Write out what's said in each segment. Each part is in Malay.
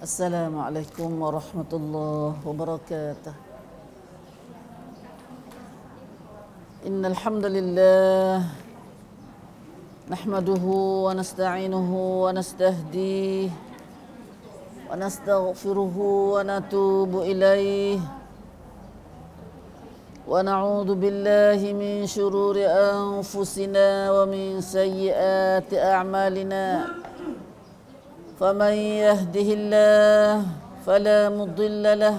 السلام عليكم ورحمة الله وبركاته. إن الحمد لله نحمده ونستعينه ونستهديه ونستغفره ونتوب إليه. ونعوذ بالله من شرور أنفسنا ومن سيئات أعمالنا. فمن يهده الله فلا مضل له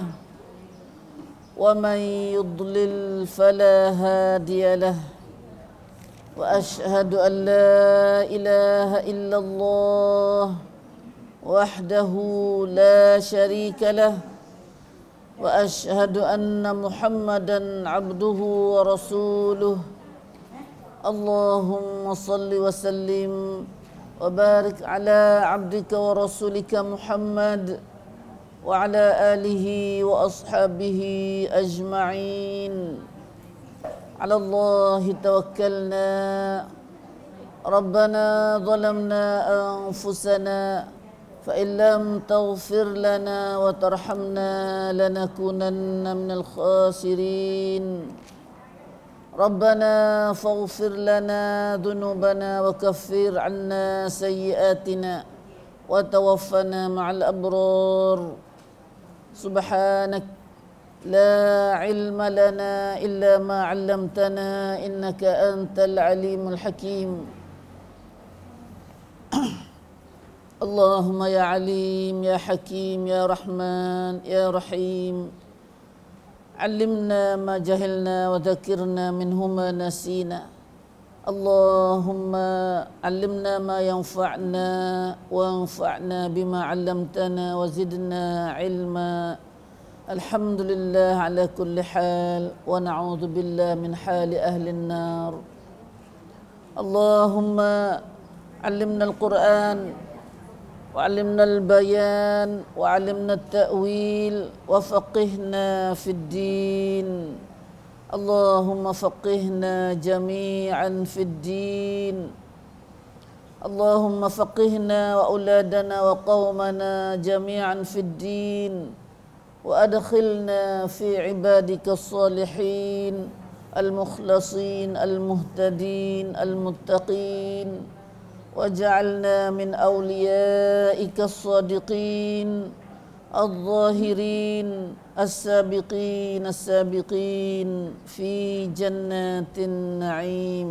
ومن يضلل فلا هادي له واشهد ان لا اله الا الله وحده لا شريك له واشهد ان محمدا عبده ورسوله اللهم صل وسلم وبارك على عبدك ورسولك محمد وعلى اله واصحابه اجمعين على الله توكلنا ربنا ظلمنا انفسنا فان لم تغفر لنا وترحمنا لنكونن من الخاسرين ربنا فاغفر لنا ذنوبنا وكفر عنا سيئاتنا وتوفنا مع الابرار سبحانك لا علم لنا الا ما علمتنا انك انت العليم الحكيم اللهم يا عليم يا حكيم يا رحمن يا رحيم علمنا ما جهلنا وذكرنا منه ما نسينا اللهم علمنا ما ينفعنا وانفعنا بما علمتنا وزدنا علما الحمد لله على كل حال ونعوذ بالله من حال اهل النار اللهم علمنا القران وعلمنا البيان وعلمنا التأويل وفقهنا في الدين. اللهم فقهنا جميعا في الدين. اللهم فقهنا وأولادنا وقومنا جميعا في الدين. وأدخلنا في عبادك الصالحين المخلصين المهتدين المتقين. وجعلنا من أوليائك الصادقين الظاهرين السابقين السابقين في جنات النعيم.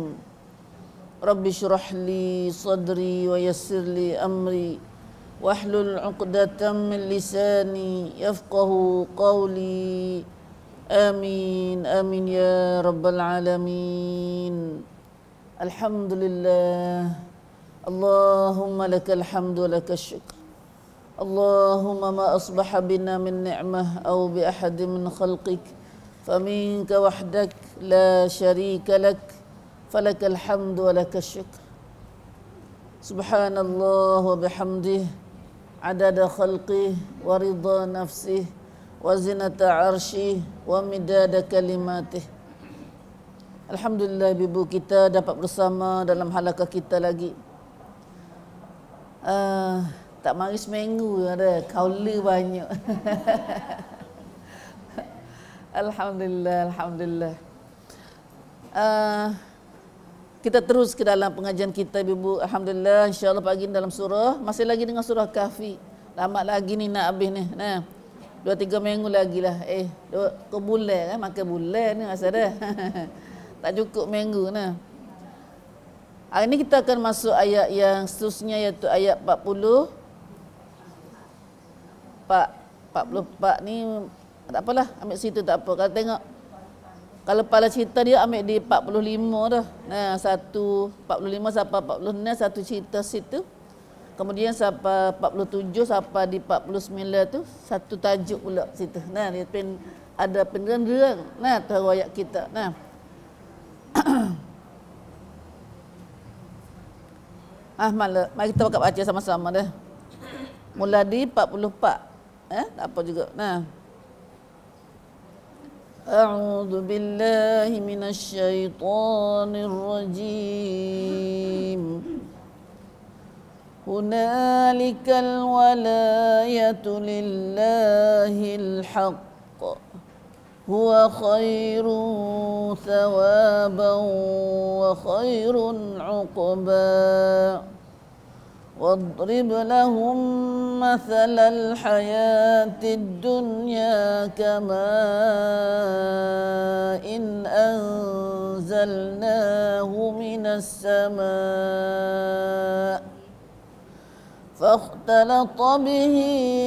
رب اشرح لي صدري ويسر لي أمري واحلل عقدة من لساني يفقه قولي. آمين آمين يا رب العالمين. الحمد لله اللهم لك الحمد ولك الشكر اللهم ما أصبح بنا من نعمة أو بأحد من خلقك فمنك وحدك لا شريك لك فلك الحمد ولك الشكر سبحان الله وبحمده عدد خلقه ورضا نفسه وزنة عرشه ومداد كلماته Alhamdulillah ibu kita dapat bersama dalam halakah kita lagi. Uh, tak mari seminggu ada kaula banyak. alhamdulillah, alhamdulillah. Uh, kita terus ke dalam pengajian kita ibu Alhamdulillah insya-Allah pagi ni dalam surah masih lagi dengan surah Kahfi. Lama lagi ni nak habis ni. Nah. Dua tiga minggu lagi lah. Eh, dua ke bulan kan makan bulan ni masa dah. tak cukup minggu nah. Hari ini kita akan masuk ayat yang seterusnya iaitu ayat 40. Pak 44 ni tak apalah ambil situ tak apa. Kalau tengok kalau pada cerita dia ambil di 45 dah. Nah, satu 45 sampai 46 satu cerita situ. Kemudian sampai 47 sampai di 49 tu satu tajuk pula situ. Nah, dia pen ada penderang Nah, tu ayat kita. Nah. ah, malah. Mari kita baca sama-sama dah. Mula di 44. Eh, tak apa juga. Nah. أعوذ بالله من الشيطان الرجيم هنالك الولاية لله الحق هو خير ثوابا وخير عقبا. واضرب لهم مثل الحياة الدنيا كما إن أنزلناه من السماء. فاختلط به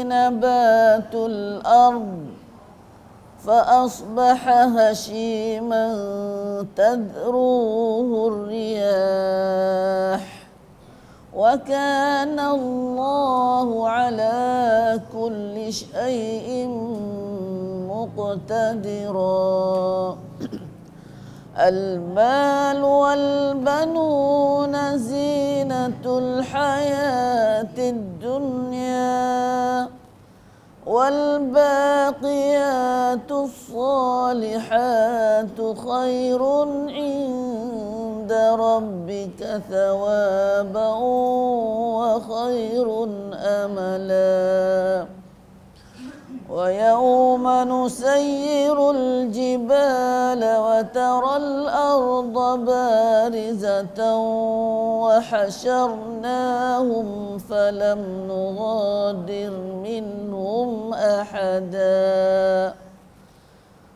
نبات الأرض فأصبح هشيما تذروه الرياح. وكان الله على كل شيء مقتدرا. المال والبنون زينة الحياة الدنيا. والباقيات الصالحات خير عند ربك ثوابا وخير أملا. ويوم نسير الجبال وترى الأرض بارزة وحشرناهم فلم نغادر منهم أحدا.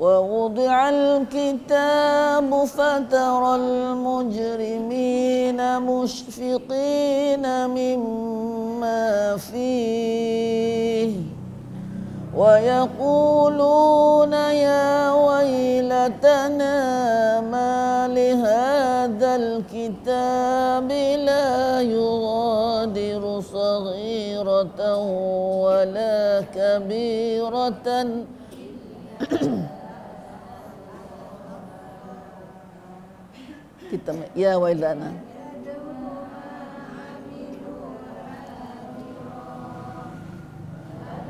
ووضع الكتاب فترى المجرمين مشفقين مما فيه. ويقولون يا ويلتنا ما لهذا الكتاب لا يغادر صغيرة ولا كبيرة. Kita ya wailana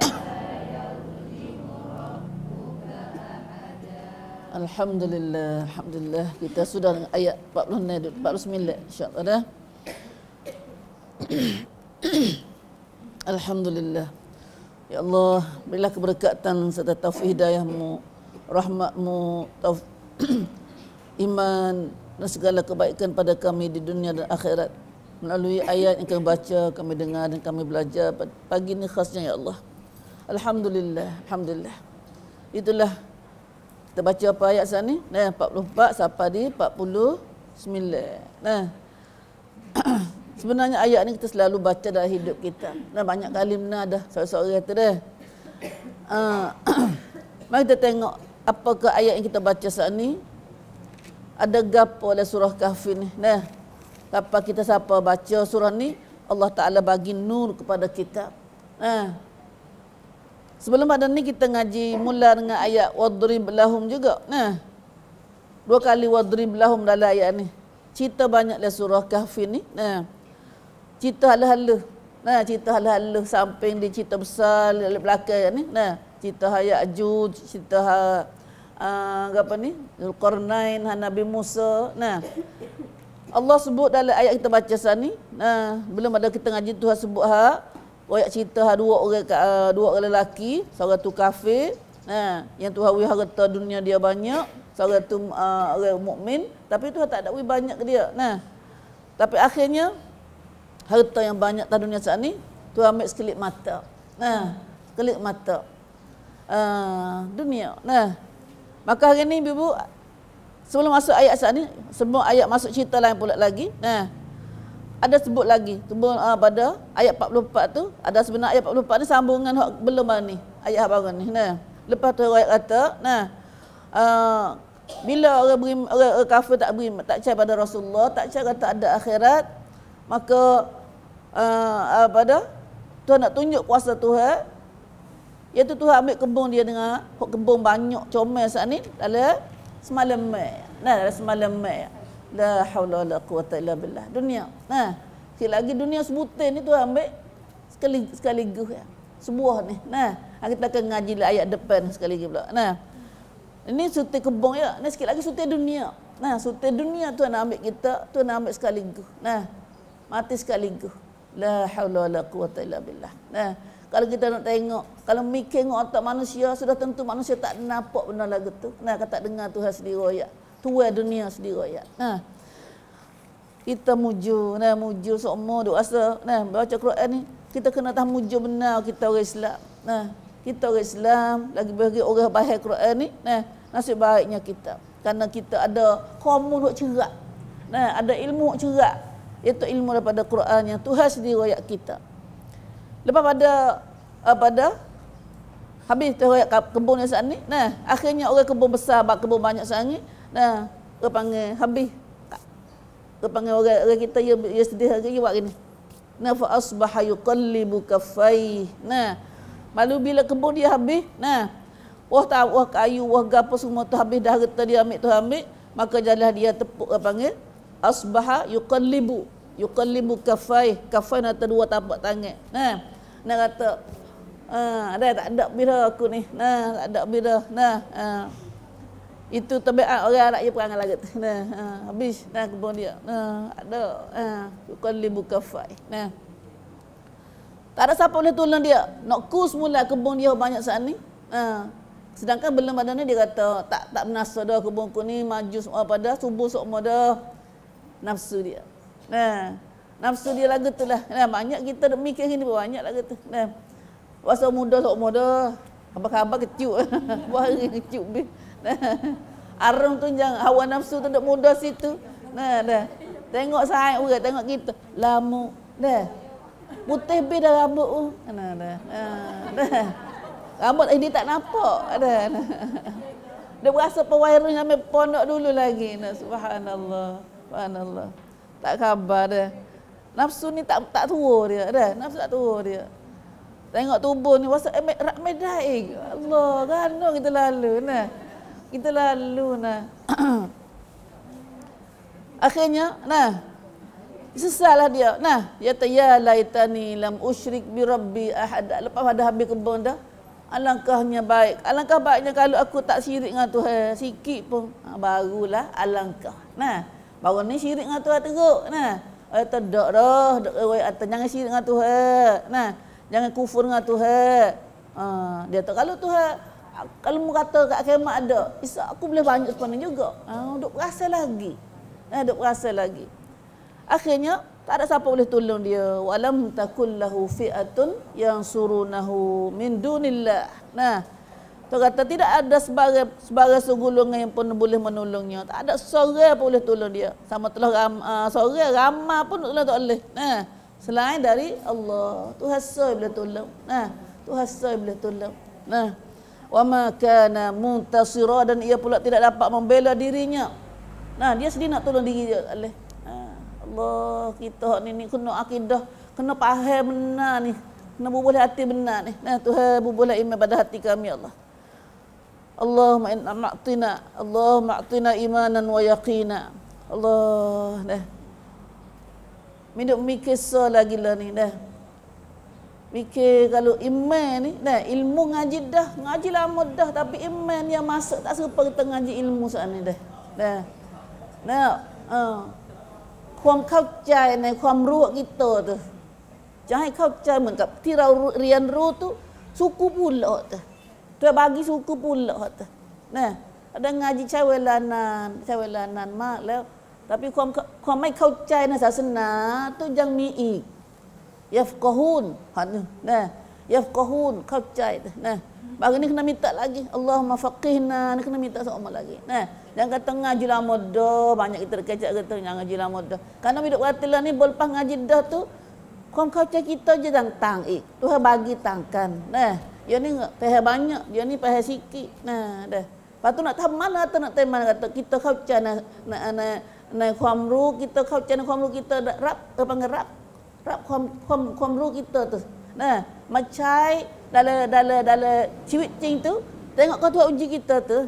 Alhamdulillah, Alhamdulillah kita sudah dengan ayat 40 49 insya-Allah dah. Alhamdulillah. Ya Allah, berilah keberkatan serta taufik hidayahmu, rahmatmu, tauf iman, dan segala kebaikan pada kami di dunia dan akhirat melalui ayat yang kami baca, kami dengar dan kami belajar pagi ini khasnya ya Allah. Alhamdulillah, alhamdulillah. Itulah kita baca apa ayat sana ni? Nah, 44 sampai di 49. Nah. Sebenarnya ayat ni kita selalu baca dalam hidup kita. Nah, banyak kali benar dah seorang-seorang kata dah. Uh, mari kita tengok apakah ayat yang kita baca saat ni ada gapo oleh surah kahfi ni. Nah apa kita siapa baca surah ni Allah Taala bagi nur kepada kita. Nah sebelum ada ni kita ngaji mula dengan ayat wadrib lahum juga. Nah dua kali wadrib lahum dalam ayat ni. Cerita banyak dalam surah kahfi ni. Nah cerita hala-hala nah cerita hala-hala samping di cerita besar belakang ni. Nah cerita hayat ajuj cerita ha, uh, apa ni? Zulkarnain Nabi Musa. Nah. Allah sebut dalam ayat kita baca sini nah belum ada kita ngaji Tuhan sebut ha ayat cerita ha dua orang uh, dua orang lelaki seorang tu kafir nah yang Tuhan wi harta dunia dia banyak seorang tu uh, orang mukmin tapi Tuhan tak ada wi banyak ke dia nah. Tapi akhirnya harta yang banyak di dunia saat ni Tuhan ambil sekelip mata nah sekelip mata uh, dunia nah Maka hari ini ibu sebelum masuk ayat saat ini, sebelum ayat masuk cerita lain pula lagi, nah ada sebut lagi sebelum uh, pada ayat 44 tu ada sebenarnya ayat 44 ni sambungan hak belum ni ayat baru ni nah. Lepas tu ayat kata nah uh, bila orang beri orang, orang kafir tak beri tak percaya pada Rasulullah tak percaya kata ada akhirat maka uh, apa dah Tuhan nak tunjuk kuasa Tuhan Iaitu Tuhan ambil kebun dia dengan kebun banyak comel saat ni dalam semalam mai. Nah, dalam semalam mai. La haula wala quwata illa billah. Dunia. Nah, sikit lagi dunia sebutin ni Tuhan ambil sekali sekaligus ya. Sebuah ni. Nah, kita akan ngaji ayat depan sekali lagi pula. Nah. Ini suti kebun ya. Nah, sikit lagi suti dunia. Nah, suti dunia Tuhan ambil kita, Tuhan ambil sekaligus. Nah, mati sekaligus. La haula wala quwata illa billah. Nah, kalau kita nak tengok, kalau mikir dengan otak manusia, sudah tentu manusia tak nampak benda lagu tu. Nah, kata dengar Tuhan sendiri royak. Tuhan dunia sendiri royak. Nah, kita muju, nah muju semua duk rasa, nah baca Quran ni, kita kena tahu muju benar kita orang Islam. Nah, kita orang Islam, lagi bagi orang bahasa Quran ni, nah nasib baiknya kita. Karena kita ada kaum duk cerak. Nah, ada ilmu cerak. Iaitu ilmu daripada Quran yang Tuhan sendiri royak kita. Lepas pada uh, pada habis tu royak kebun yang saat ni. Nah, akhirnya orang kebun besar, bak kebun banyak saat ni. Nah, orang panggil habis. Orang panggil orang, orang kita ya, ya sedih lagi buat gini. Nah, fa asbaha yuqallibu kaffai. Nah, malu bila kebun dia habis, nah, wah tak wah kayu, wah gapo semua tu habis dah harta dia ambil tu ambil, maka jalah dia tepuk apa panggil asbaha yuqallibu yuqallibu kafai kafai nak dua tapak tangan. Nah. Nak kata ah ada tak ada bila aku ni? Nah tak ada bila nah ah. itu tabiat orang Arab yang perangai lagi nah ah. habis. Nah kebun dia. Nah ada ah yuqallibu kafai nah. Tak ada siapa boleh tolong dia. Nak kus mula kebun dia banyak saat ni. Ah. Sedangkan belum ada ni dia kata tak tak menasa dah kebun ku ni. Maju semua pada subuh semua dah. Nafsu dia Nah, nafsu dia lagu tu lah. Nah, banyak kita duk mikir ni banyak lagu tu. Nah. Masa muda sok muda, khabar-khabar kecuk. Buah hari kecuk. Nah. Arung tu jangan hawa nafsu tu duk muda situ. Nah, dah. Tengok saya orang tengok kita. Lama. Dah. Putih bi dah rambut tu. Nah, dah. Nah, dah. Rambut ini tak nampak. Dah. Nah. Dia berasa pewairun sampai pondok dulu lagi. Nah, subhanallah. Subhanallah tak khabar dia. Nafsu ni tak tak tua dia dah. Nafsu tak tua dia. Tengok tubuh ni wasa eh, rak medai. Allah kan kita lalu nah. Kita lalu nah. Akhirnya nah Sesalah dia. Nah, ya ya laitani lam usyrik bi rabbi ahad. Lepas pada habis kebun dah. Alangkahnya baik. Alangkah baiknya kalau aku tak syirik dengan Tuhan sikit pun. Ha, barulah alangkah. Nah, Baru ni syirik dengan Tuhan teruk. Nah. Eh tak dah. Atau jangan syirik dengan Tuhan. Nah. Jangan kufur dengan Tuhan. Ha, dia tak kalau Tuhan kalau mu kata kat kiamat ada, isa aku boleh banyak sepanjang juga. Ha, duk rasa lagi. Ha, duk rasa lagi. Akhirnya tak ada siapa boleh tolong dia. Walam takul lahu fi'atun yang surunahu min dunillah. Nah, Tu kata tidak ada sebagai sebagai segulungan yang pun boleh menolongnya. Tak ada seorang pun boleh tolong dia. Sama telah ram, uh, seorang ramai pun tak boleh. Nah, selain dari Allah. Tuhan sahaja boleh tolong. Nah, Tuhan sahaja boleh tolong. Nah, wa ma kana muntasira dan ia pula tidak dapat membela dirinya. Nah, dia sendiri nak tolong diri dia oleh. Nah, Allah kita ni ni kena akidah, kena faham benar ni. Kena bubuh hati benar ni. Nah, Tuhan bubuh iman pada hati kami Allah. Allahumma inna ma'tina Allahumma a'tina imanan wa yaqina Allah dah Minuk mikir so lagi lah ni dah Mikir kalau iman ni dah ilmu ngaji dah ngaji lama dah tapi iman yang masuk tak serupa kita ngaji ilmu saat ni dah dah nah uh, ความเข้าใจในความรู้กิโตtu จะให้เข้าใจเหมือนกับที่เราเรียนรู้ตุสุกุปุลละtu Tuan bagi suku pula kata. Nah, ada ngaji cawelanan, cawelanan mak lah. Tapi kau kau mai kau cai na sasana tu jang mi i. Yafqahun. hanya, nah, Yafqahun kau cai, nah. Bagi ni kena minta lagi. Allahumma faqihna. Ni kena minta sama lagi. Nah, jangan kata ngaji lama dah. Banyak kita kecak kata jangan ngaji lama dah. Karena hidup katilah ni boleh ngaji dah tu. Kau kau cai kita je tang ik. Eh. Tuhan bagi tangkan. Nah, dia ni pahal banyak, dia ni pahal sikit. Nah, dah. Lepas tu nak tahu mana tu nak teman kata kita kau cana nak na na kuam ru kita kau cana kuam ru kita rap apa ngerap rap kuam kuam kuam ru kita tu. Nah, macai dalam dalam dalam cuit cing tu tengok kau tu uji kita tu.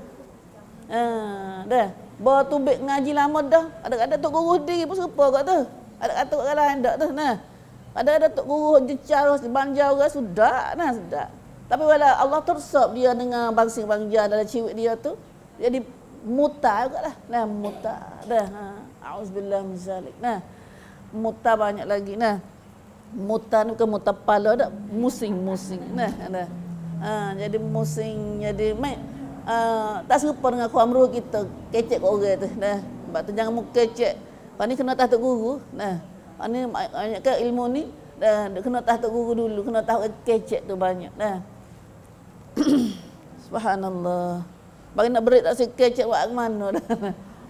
Ah, dah. Ba tu bek ngaji lama dah. Ada ada tok guru diri pun serupa kat tu. Ada kata kat kalah hendak tu nah. Ada ada tok guru jecar banjar sudah nah sudah tapi wala Allah tersop dia dengan bangsing bangja dalam ciwit dia tu jadi muta juga lah nah muta dah ha min zalik nah muta banyak lagi nah muta ni bukan muta pala dak musing-musing nah ada ha, jadi musing jadi mai uh, tak serupa dengan kuamru kita kecek ke orang tu nah sebab tu jangan muka kecek Pak ni kena tahu guru nah Pak ni banyak ilmu ni dah kena tahu guru dulu kena tahu kecek tu banyak nah subhanallah bagi nak berit tak sekecek buat ke mana dah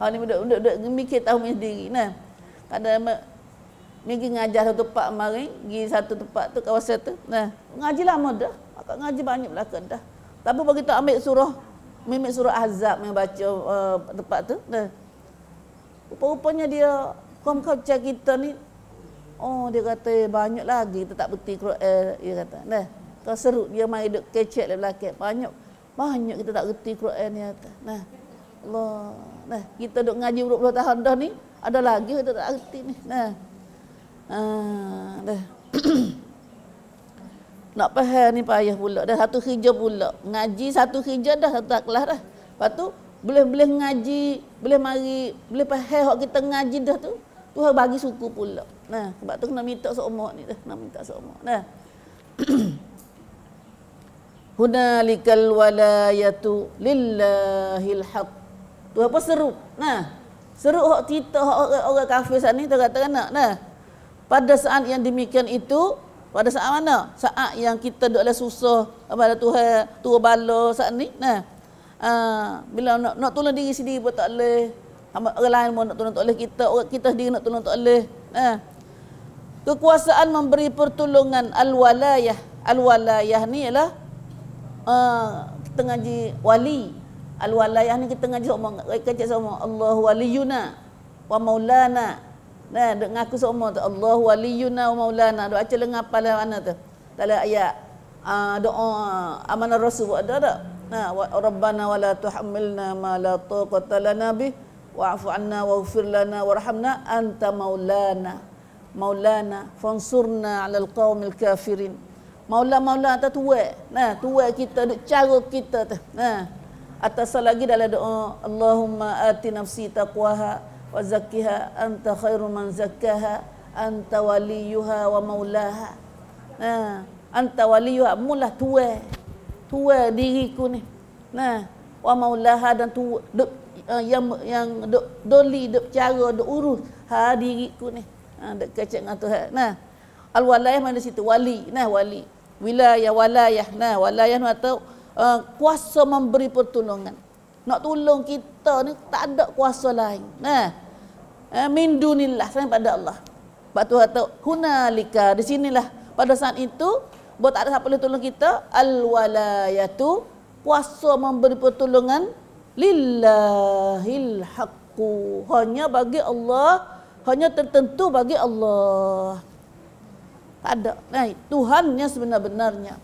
Ha ni duduk duduk mikir tahu sendiri nah kadang Pergi ngajar satu tempat kemarin, pergi satu tempat tu kawasan tu. Nah, ngaji lama dah. Akak ngaji banyak belakang dah. Tapi bagi kita ambil surah, mimik surah Azab yang baca uh, tempat tu. Nah. Rupa-rupanya dia, kaum kaca kita ni, oh dia kata eh, banyak lagi kita tak berti Quran. Dia kata, nah. Seru dia main duduk kecek di belakang. Banyak, banyak kita tak berti Quran ni kata. Nah. Allah. Nah, kita duduk ngaji berpuluh tahun dah ni, ada lagi kita tak berti ni. Nah. Ah, dah. Nak faham ni payah pula. Dah satu hijab pula. Ngaji satu hijab dah satu kelas dah. Lepas tu boleh boleh ngaji, boleh mari, boleh faham hak kita ngaji dah tu. Tuhan bagi suku pula. Nah, sebab tu kena minta seumur ni dah. Kena minta seumur. Nah. Hunalikal walayatu lillahil haq. Tu apa seru? Nah. Seru hak kita hak orang, kafir sana ni tu kata nak. Nah. Pada saat yang demikian itu, pada saat mana? Saat yang kita duduk oleh susah kepada Tuhan, tua bala saat ni. Nah. Uh, bila nak, nak tolong diri sendiri pun tak boleh. Orang lain pun nak tolong tak boleh kita. Orang kita sendiri nak tolong tak boleh. Nah. Kekuasaan memberi pertolongan al-walayah. Al-walayah ni ialah uh, kita ngaji wali. Al-walayah ni kita ngaji sama. Kecik sama. Allah waliyuna wa maulana. Nah, duk ngaku semua tu Allah waliyuna wa maulana. Duk baca lengap pada mana tu? Dalam ayat uh, doa amanah rasul ada tak? Nah, wa rabbana wala tuhammilna ma la taqata lana bi wa'fu anna waghfir lana warhamna anta maulana. Maulana fansurna 'alal qaumil kafirin. Maula maula tu tua. Nah, tua kita cara kita tu. Nah. Atas lagi dalam doa Allahumma ati nafsi taqwaha wa zakkiha anta khairu man zakkaha anta waliyuha wa maulaha. Nah anta waliyuha mulah tua tua diriku ni. Nah wa maulaha dan tu duk, uh, yang yang duk doli duk cara duk urus ha diriku ni. Ha duk kecek dengan Tuhan. Nah al walayah mana situ? Wali. Nah wali wilayah walayah nah walayah ni atau uh, kuasa memberi pertolongan nak tolong kita ni tak ada kuasa lain. Nah. Eh, min dunillah sampai pada Allah. Sebab tu kata hunalika di sinilah pada saat itu buat tak ada siapa boleh tolong kita al walayatu kuasa memberi pertolongan lillahil haqqu hanya bagi Allah hanya tertentu bagi Allah tak ada nah Tuhannya sebenar-benarnya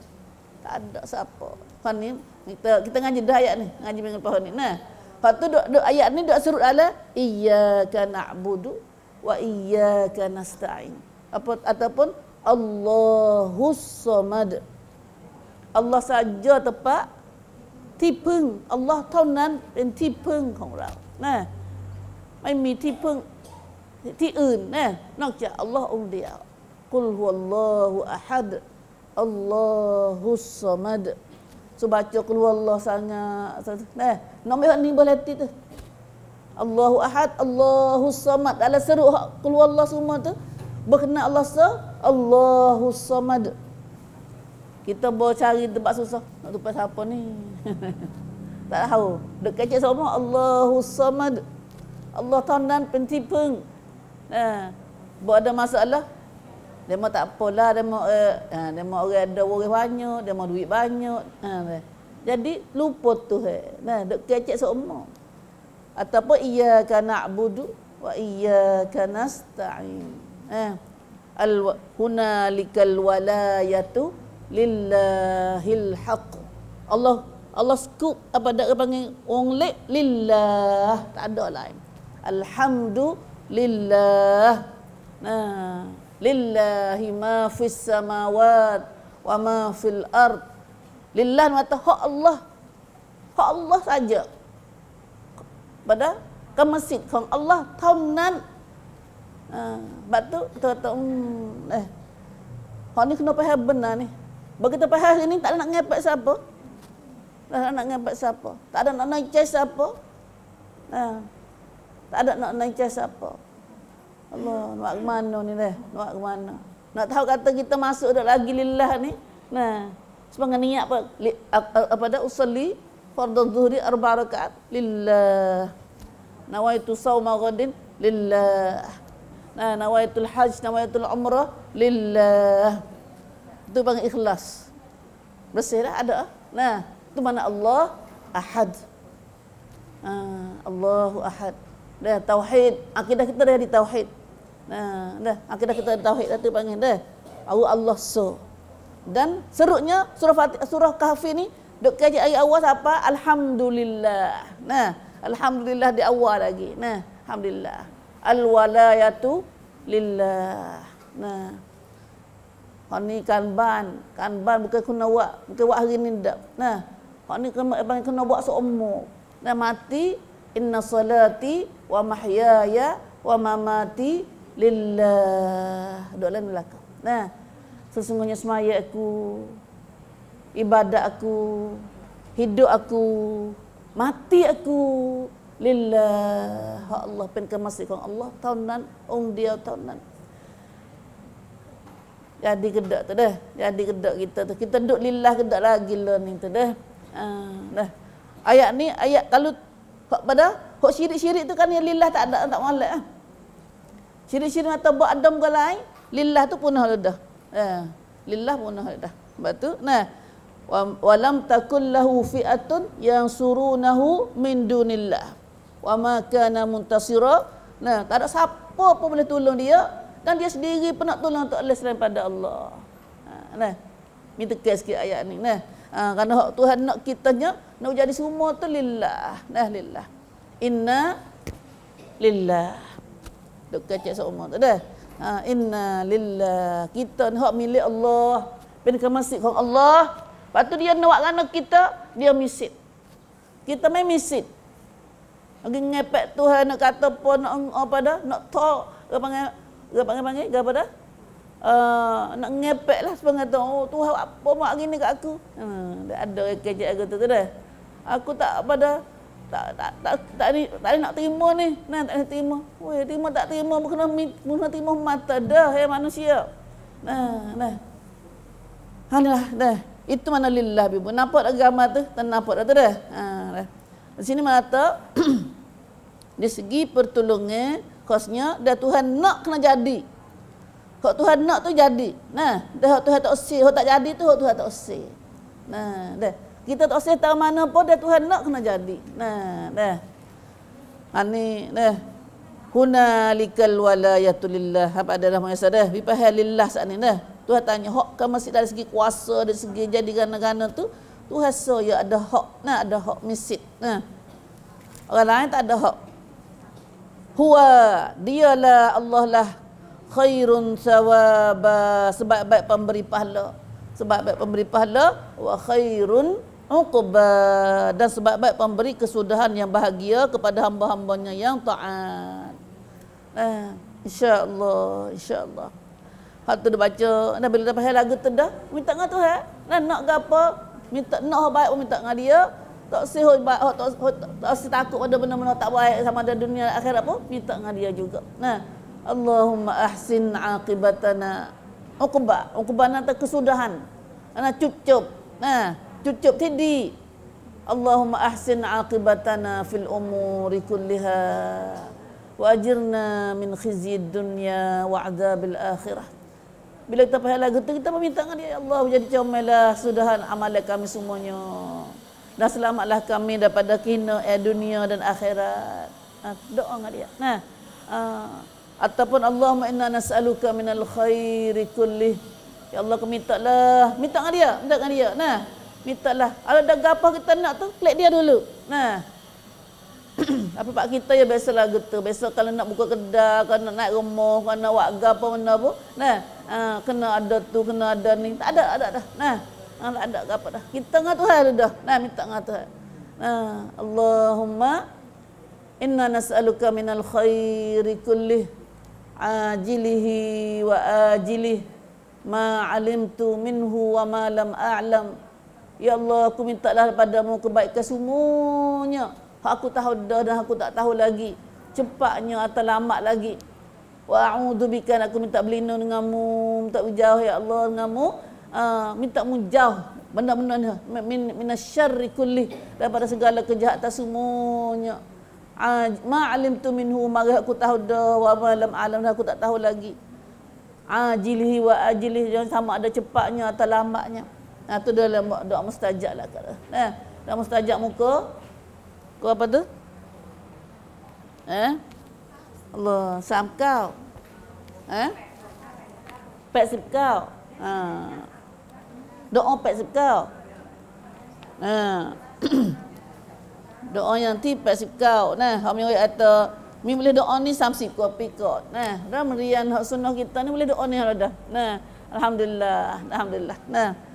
tak ada siapa kan ni kita kita ngaji dah ayat ni ngaji minggu depan ni nah Lepas tu duk, duk, ayat ni duk surut ala iyyaka na'budu wa iyyaka nasta'in. Apa ataupun Allahus samad. Allah saja tepat tipeng Allah เท่านั้นเป็นที่พึ่งของเรานะไม่มีที่พึ่งที่อื่นนะนอกจากอัลลอฮ์องเดียว Qul huwallahu ahad Allahu samad. So baca qul huwallahu sangat Eh, nombor ni boleh letih tu. Allahu ahad Allahu samad. Dalam seru qul huwallahu semua tu berkena Allah sa Allahu samad. Kita boleh cari tempat susah. Nak tumpah siapa ni? Tak tahu. Dek kecil semua Allahu samad. Allah tandan pentipeng Nah, eh, buat ada masalah dia mau tak apalah dia mau uh, dia mau orang ada orang banyak dia mau duit banyak. Uh, jadi lupa tu eh nah dok kecek semua ataupun iya kana abudu wa iya kana sta'in eh al hunalikal walayatu lillahil haq. Allah Allah skup apa dak panggil? Orang lek lillah. Tak ada lain. Alhamdulillah. Nah, Lillahi ma fis samawat wa ma fil ard. Lillah mata hak Allah. Hak Allah saja. Pada ke masjid kong Allah tamnan. Ha, bab tu kata hmm, eh. Hak ni kena faham benar ni. Begitu faham ni tak ada nak ngepek siapa. Tak ada nak ngepek siapa. Tak ada nak naik siapa. Ha, tak ada nak naik siapa. Allah, nak ke mana ni dah? Nak ke mana? Nak tahu kata kita masuk dah lagi lillah ni. Nah, sebagai niat apa? Li, apa dah usalli fardhu dhuhri arba rakaat lillah. Nawaitu sauma ghadin lillah. Nah, nawaitul hajj, nawaitul umrah lillah. Itu bang ikhlas. Bersih dah ada. Nah, itu mana Allah ahad. Ah, Allahu ahad. Dah tauhid, akidah kita dah di tauhid. Nah, dah akidah kita di tauhid dah tu panggil dah. Allah Allah so. Dan seruknya surah Fatih, surah Kahfi ni duk kaji ayat awal apa? Alhamdulillah. Nah, alhamdulillah di awal lagi. Nah, alhamdulillah al walayatu lillah nah hak ni kan ban kan ban bukan kena buat bukan buat hari ni dak nah hak ni kena kena, kena buat seumur nah mati inna salati wa mahyaya wa mamati lillah. Dok lain belakang. Nah sesungguhnya semaya aku ibadat aku hidup aku mati aku lillah. Ha Allah pen kemasikan Allah tahunan ong dia tahunan jadi kedak tu dah. Jadi kedak kita tu. Kita duduk lillah kedak lagi lah ni tu dah. Ha, dah. Ayat ni ayat kalau pada hak syirik-syirik tu kan lillah tak ada tak molek ah. Syirik-syirik atau buat adam ke lain lillah tu punah dah ha, lillah punah dah sebab tu nah walam takul lahu fi'atun yang surunahu min dunillah. Wa ma kana muntasira. Nah tak ada siapa pun boleh tolong dia dan dia sendiri pun nak tolong Allah selain pada Allah. Ha, nah minta kes sikit ayat ni nah. Ha, kerana Tuhan nak kitanya nak jadi semua tu lillah. Nah lillah inna lillah. Duk cik seumur tak ada? Ha inna lillah. Kita ni hak milik Allah. Pin ke masjid hak Allah lepas tu dia nak rana kita dia misit. Kita main misit. Lagi ngepek Tuhan nak kata pun nak apa dah nak tok. Apa panggil apa panggil panggil apa dah? Uh, nak ngepek lah sebab kata, oh Tuhan apa mak hari ni kat aku? Hmm, ada kerja aku tu, tu dah. Aku tak pada tak tak tak tak ni tak nak terima ni. Nah tak nak terima. Weh terima tak terima bukan bukan terima mata dah ya manusia. Nah nah. Halah dah. Itu mana lillah bibu. Nampak agama tu? Tak nampak dah tu dah. Ha, dah. Di sini mata di segi pertolongan kosnya dah Tuhan nak kena jadi. Kok Tuhan nak tu jadi. Nah, dah Tuhan tak usir, tak jadi tu Tuhan tak usir. Nah, dah. Kita tak usir tahu mana pun dah Tuhan nak kena jadi. Nah, dah. Ani dah. Hunalikal walayatu lillah. Apa adalah masa dah? Bipahal lillah saat ni dah. Tuhan tanya, hak kan masih dari segi kuasa, dari segi jadi gana-gana tu, Tuhan so ya ada hak, nah ada hak misit. Nah. Orang lain tak ada hak. Huwa dialah Allah lah khairun sawaba sebab baik pemberi pahala. Sebab baik pemberi pahala wa khairun uqba dan sebab baik pemberi kesudahan yang bahagia kepada hamba-hambanya yang taat. Nah, insya-Allah, insya-Allah. Hak tu dia baca, dan bila dapat lagu tu dah, minta dengan Tuhan. Nah, nak ke apa? minta nak baik pun minta dengan dia tak sihut baik tak, tak, tak, tak takut pada benda-benda tak baik sama ada dunia akhirat pun minta dengan dia juga nah Allahumma ahsin aqibatana uqba uqba nanti kesudahan ana cukup nah cukup tidi Allahumma ahsin aqibatana fil umuri kulliha wa ajirna min khizyid dunya wa adzabil akhirah bila kita pahal lagu tu kita meminta dengan dia ya Allah jadi comelah sudahan amalan kami semuanya. Dan selamatlah kami daripada kina eh, dunia dan akhirat. Ha, doa dengan dia. Nah. Ha, ataupun Allahumma inna nas'aluka minal khairi kullih Ya Allah, aku minta lah. Minta dengan dia. Minta dengan dia. Nah, minta lah. Kalau dah gapa kita nak tu, klik dia dulu. Nah. Apa pak kita ya biasalah gitu. Biasa kalau nak buka kedai, kalau nak naik rumah, kalau nak buat gapa mana pun. Nah, uh, kena ada tu, kena ada ni. Tak ada, ada dah. Nah, uh, tak ada gapa dah. Kita dengan Tuhan dah. Nah, minta dengan Tuhan. Nah, Allahumma inna nas'aluka minal khairi kullih ajilihi wa ajilihi ma alimtu minhu wa ma lam a'lam ya Allah aku minta lah padamu kebaikan semuanya. Aku tahu dah dan aku tak tahu lagi. Cepatnya atau lambat lagi. Wa a'udzu bika aku minta berlindung denganmu minta jauh ya Allah denganmu. Uh, minta mu jauh benda-benda ni min kulli daripada segala kejahatan semuanya. Ma alimtu minhu ma aku tahu dah wa ma lam a'lam aku tak tahu lagi. Ajilihi wa ajilihi jangan sama ada cepatnya atau lambatnya. Nah tu dalam doa mustajab lah kata. Nah, doa mustajab muka. Kau apa tu? Eh? Allah, sam kau. Eh? Pek sip kau. Ha. Doa pek sip kau. Ha. doa yang ti pek sip kau. Nah, kami kata Mi boleh doa ni samsi ko pikot. Nah, dah hak sunnah kita ni boleh doa ni dah. Nah, alhamdulillah, alhamdulillah. Nah.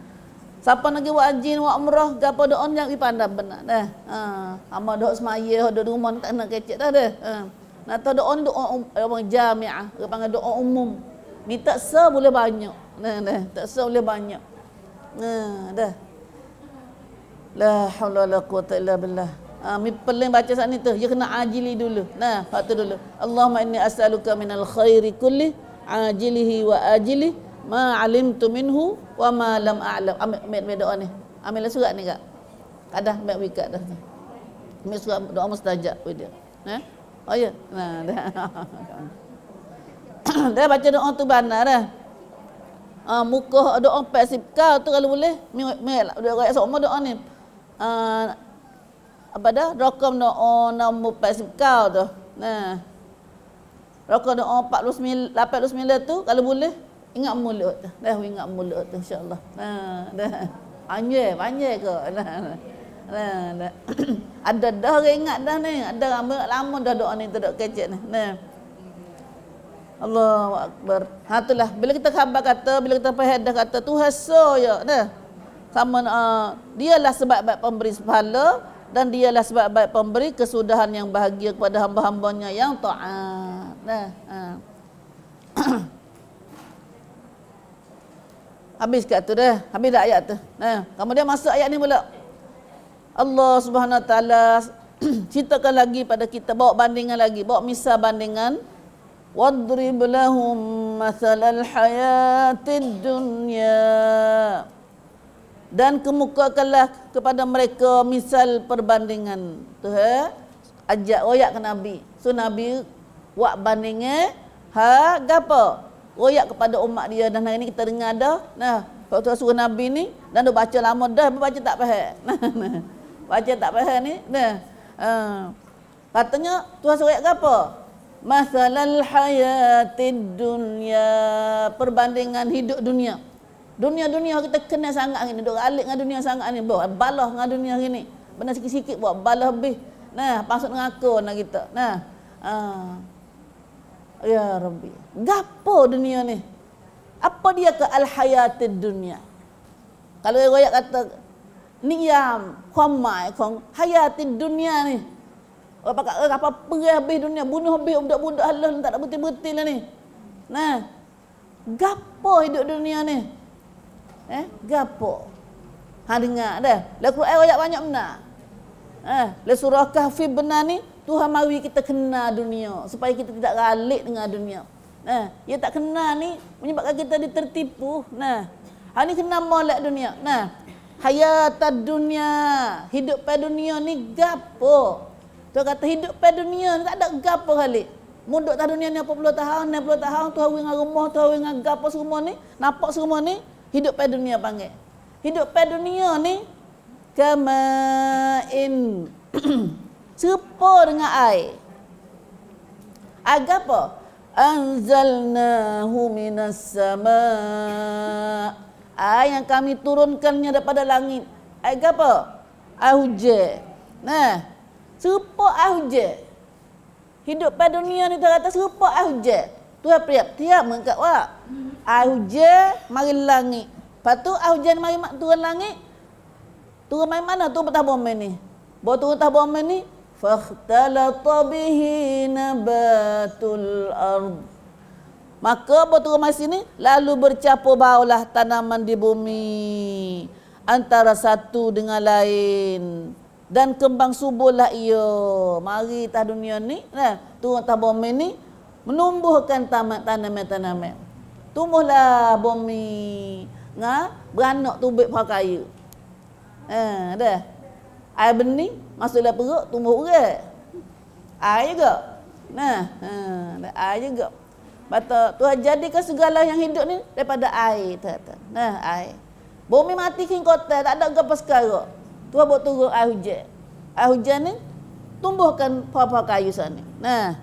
Siapa nak buat haji buat umrah gapo doa yang dipandang benar dah. Ha, hamba doa semaya doa rumah tak nak kecek dah dah. Ha. Nak tahu doa ni doa um, orang jamiah, dia panggil doa umum. Minta se boleh banyak. Nah, dah, tak se boleh banyak. Nah, dah. La haula wala quwata illa billah. Ha, mi peling baca saat ni tu. Dia kena ajili dulu. Nah, waktu dulu. Allahumma inni as'aluka minal khairi kulli ajilihi wa ajili ma alimtu minhu wa ma lam a'lam. Ambil, ambil, doa ni. Ambil surat ni kak. Ada ambil wikat dah. Ambil surat doa mustajab with dia. Eh? Oh ya. Nah, dah. dah baca doa tu benar dah. Uh, muka doa pasif kau tu kalau boleh. Mi mi doa semua doa ni. Uh, apa dah rakam doa nombor pasif kau tu nah rakam doa 49 89 tu kalau boleh ingat mulut dah ingat mulut insyaallah nah dah panjang panjang ke nah, nah. Nah, nah. ada dah ingat dah ni ada lama, lama dah doa ni tak kecek ni nah Allahu akbar. Ha itulah bila kita khabar kata bila kita faham dah kata Tuhan so ya dah. Sama uh, dialah sebab baik pemberi pahala dan dialah sebab baik pemberi kesudahan yang bahagia kepada hamba-hambanya yang taat. Nah, ha. Habis kat tu dah. Habis dah ayat tu. Nah, kemudian masuk ayat ni pula. Allah Subhanahu Wa Taala ceritakan lagi pada kita bawa bandingan lagi, bawa misal bandingan wadrib lahum mathalal hayatid dunya dan kemukakanlah kepada mereka misal perbandingan tu ha ajak royak ke nabi so nabi buat bandingnya ha gapo royak kepada umat dia dan hari ni kita dengar dah nah waktu suruh nabi ni dan dah baca lama dah baca tak faham baca tak faham ni nah ha. katanya tuan suruh royak gapo masalal hayatid dunya perbandingan hidup dunia Dunia-dunia kita kena sangat ni. Duk alik dengan dunia sangat ni. Bawa balah dengan dunia ni. Benda sikit-sikit buat balah lebih. Nah, dengan aku nak kita. Nah. Uh. Ya Rabbi. Gapo dunia ni? Apa dia ke al-hayatid dunia? Kalau orang kata niyam, khamai, kong hayatid dunia ni. Orang pakai eh, apa perih habis dunia, bunuh habis budak-budak halal tak ada betul-betul lah ni. Nah. Gapo hidup dunia ni? Eh, gapo? Ha dengar dah. La Quran banyak benar. Eh, la surah Kahfi benar ni Tuhan mari kita kenal dunia supaya kita tidak galik dengan dunia. Nah, ya tak kenal ni menyebabkan kita ditertipu. Nah, ha ni kena molek dunia. Nah, hayat dunia, hidup pada dunia ni gapo? Tu kata hidup pada dunia ni tak ada gapo kali. Munduk tak dunia ni 40 tahun, 60 tahun, tu hari dengan rumah, tu hari dengan gapo semua ni, nampak semua ni, hidup pada dunia panggil. Hidup pada dunia ni kama in serupa dengan air. Agar apa? anzalnahu minas sama. Air yang kami turunkannya daripada langit. Air apa? Air hujan. Nah serupa air hujan. Hidup pada dunia ni kata serupa air hujan. Tuhan priap tiap mengkat wa air hujan mari langit. Lepas tu air hujan mari turun langit. Turun mai mana? Tu betah bom ni. Bawa turun betah bom ni fakhtalata bihi nabatul ard maka betul masa ini lalu bercampur baulah tanaman di bumi antara satu dengan lain. Dan kembang suburlah ia. Mari tah dunia ni nah turun atas bumi ni menumbuhkan tanaman-tanaman. Tumbuhlah bumi. Ngah beranak tubik pakai eh dah air benih masuklah perut tumbuh urat air juga nah ha air juga Bata Tuhan jadikan segala yang hidup ni daripada air tuan Nah air. Bumi mati king kota tak ada apa sekarang. Tuhan buat turun air hujan. Air hujan ni tumbuhkan pohon-pohon kayu sana. Nah.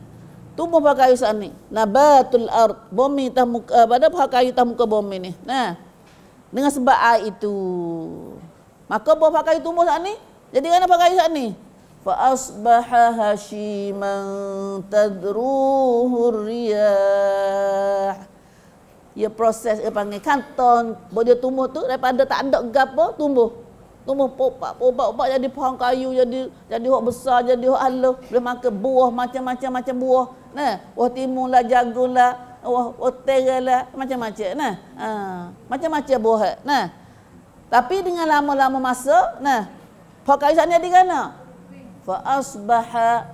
Tumbuh pohon kayu sana. Nabatul ard. Bumi tak muka pada pohon kayu tak muka bumi ni. Nah. Dengan sebab air itu. Maka pohon kayu tumbuh sana jadi kenapa kaya saat ni? Fa'asbaha hashiman tadruhu riyah. Ia proses, ia panggil kanton. Boleh tumbuh tu daripada tak ada gapo tumbuh. Tumbuh popak, popak, popak jadi pohon kayu, jadi jadi hok besar, jadi hok halus. Boleh makan buah, macam-macam macam buah. Nah, buah timun lah, jagung lah, buah otera lah, macam-macam. Nah, ha. macam-macam buah. Nah, tapi dengan lama-lama masa, nah, pohon kayu sana di mana? Fa asbaha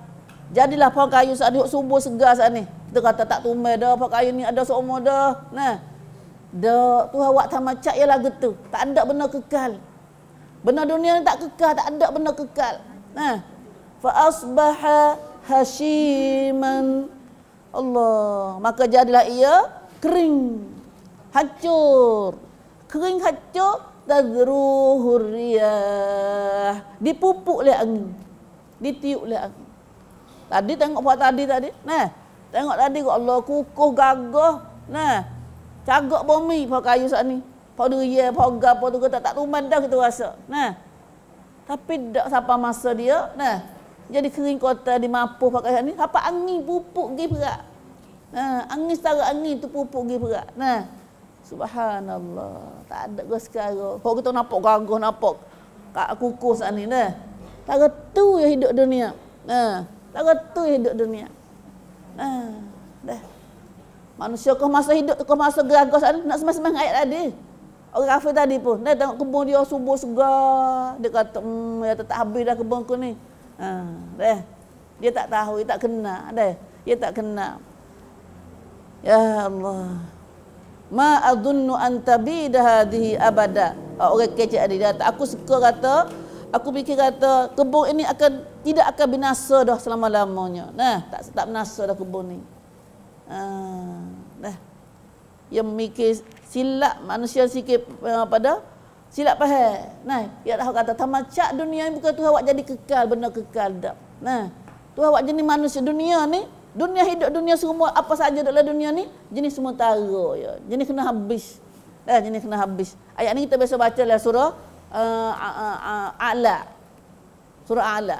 jadilah pohon kayu duduk subuh segar saat ni. Kita kata tak tumai dah pohon kayu ni ada seumur dah. Nah. Dah tu awak tak macam ialah gitu tak ada benda kekal. Benda dunia ni tak kekal tak ada benda kekal. Nah. Fa asbaha hashiman. Allah. Maka jadilah ia kering. Hancur. Kering hancur tadruhur riyah dipupuk oleh angin ditiup oleh aku. Tadi tengok buat tadi tadi. Nah, tengok tadi kok Allah kukuh gagah. Nah, cagak bumi pak kayu sat ni. Pak dia, pak gapo tu kita tak tuman dah kita rasa. Nah. Tapi tak siapa masa dia, nah. Jadi kering kota di mapuh pak kayu ni, apa angin pupuk gi perak. Nah, angin setara angin tu pupuk gi perak. Nah. Subhanallah. Tak ada gua sekarang. Kau kita nampak gagah, nampak kak kukuh sat ni dah. Tak retu yang hidup dunia. Ha, tak retu yang hidup dunia. Ha, dah. Manusia kau masa hidup kau masa geragas nak semang-semang ayat tadi. Orang kafir tadi pun, dia tengok kebun dia subuh segar. Dia kata, hmm, ya tak habis dah kebun ku ni. Ha, dah. Dia tak tahu, dia tak kenal. Dah. Dia tak kenal. Ya Allah. Ma adunnu an tabida hadhihi abada. Orang kecil dia kata, aku suka kata aku fikir kata kebun ini akan tidak akan binasa dah selama-lamanya. Nah, tak tak binasa dah kebun ni. Ha, dah. Yang mikir silap manusia sikit uh, pada silap faham. Nah, ya tahu kata tamacak dunia ini bukan Tuhan awak jadi kekal benda kekal dak. Nah, Tuhan awak jadi manusia dunia ni, dunia hidup dunia semua apa saja dalam dunia ni jenis sementara ya. Jenis kena habis. Dah jenis kena habis. Ayat ni kita biasa baca lah surah uh, uh, a'la surah a'la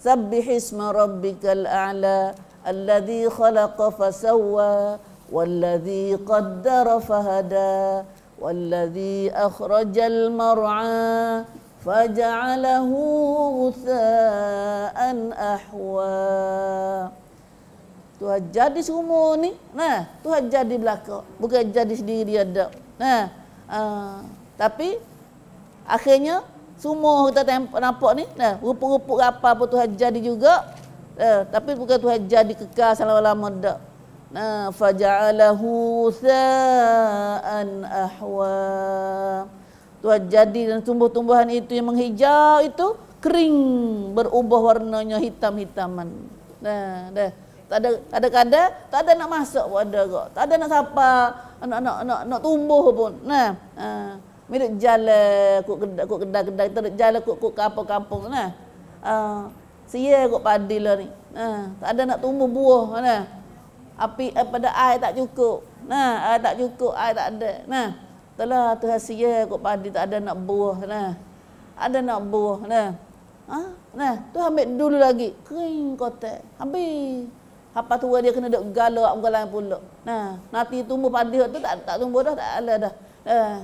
sabbih isma rabbikal a'la alladhi khalaqa fasawwa والذي قدر فهدى والذي أخرج المرعى فجعله غثاء أحوى Tuhan jadi semua ni nah Tuhan jadi belaka bukan jadi sendiri dia ada. Nah uh, tapi Akhirnya semua kita nampak ni nah rupa-rupa apa pun Tuhan jadi juga eh, tapi bukan Tuhan jadi kekal selama-lama dak nah faja'alahu sa'an ahwa. Tuhan jadi dan tumbuh-tumbuhan itu yang menghijau itu kering berubah warnanya hitam-hitaman. Nah dah tak ada ada kada tak ada nak masuk pun ada kok tak ada nak siapa nak nak nak nak tumbuh pun nah ha. Milik jalan kok kedai kok kedai-kedai kita jalan kok kok kampung-kampung nah. Ah, sia kok padi lah ni. Ah, tak ada nak tumbuh buah mana. api eh, pada air tak cukup. Nah, air tak cukup, air tak ada. Nah, telah tu hasil kok padi tak ada nak buah. Nah. Ada nak buah. Nah. Ha? Nah, tu ambil dulu lagi. Kering kotak. Habis. Apa tua dia kena duk galak galang pula. Nah, nanti tumbuh padi tu tak tak tumbuh dah, tak ada dah. Eh.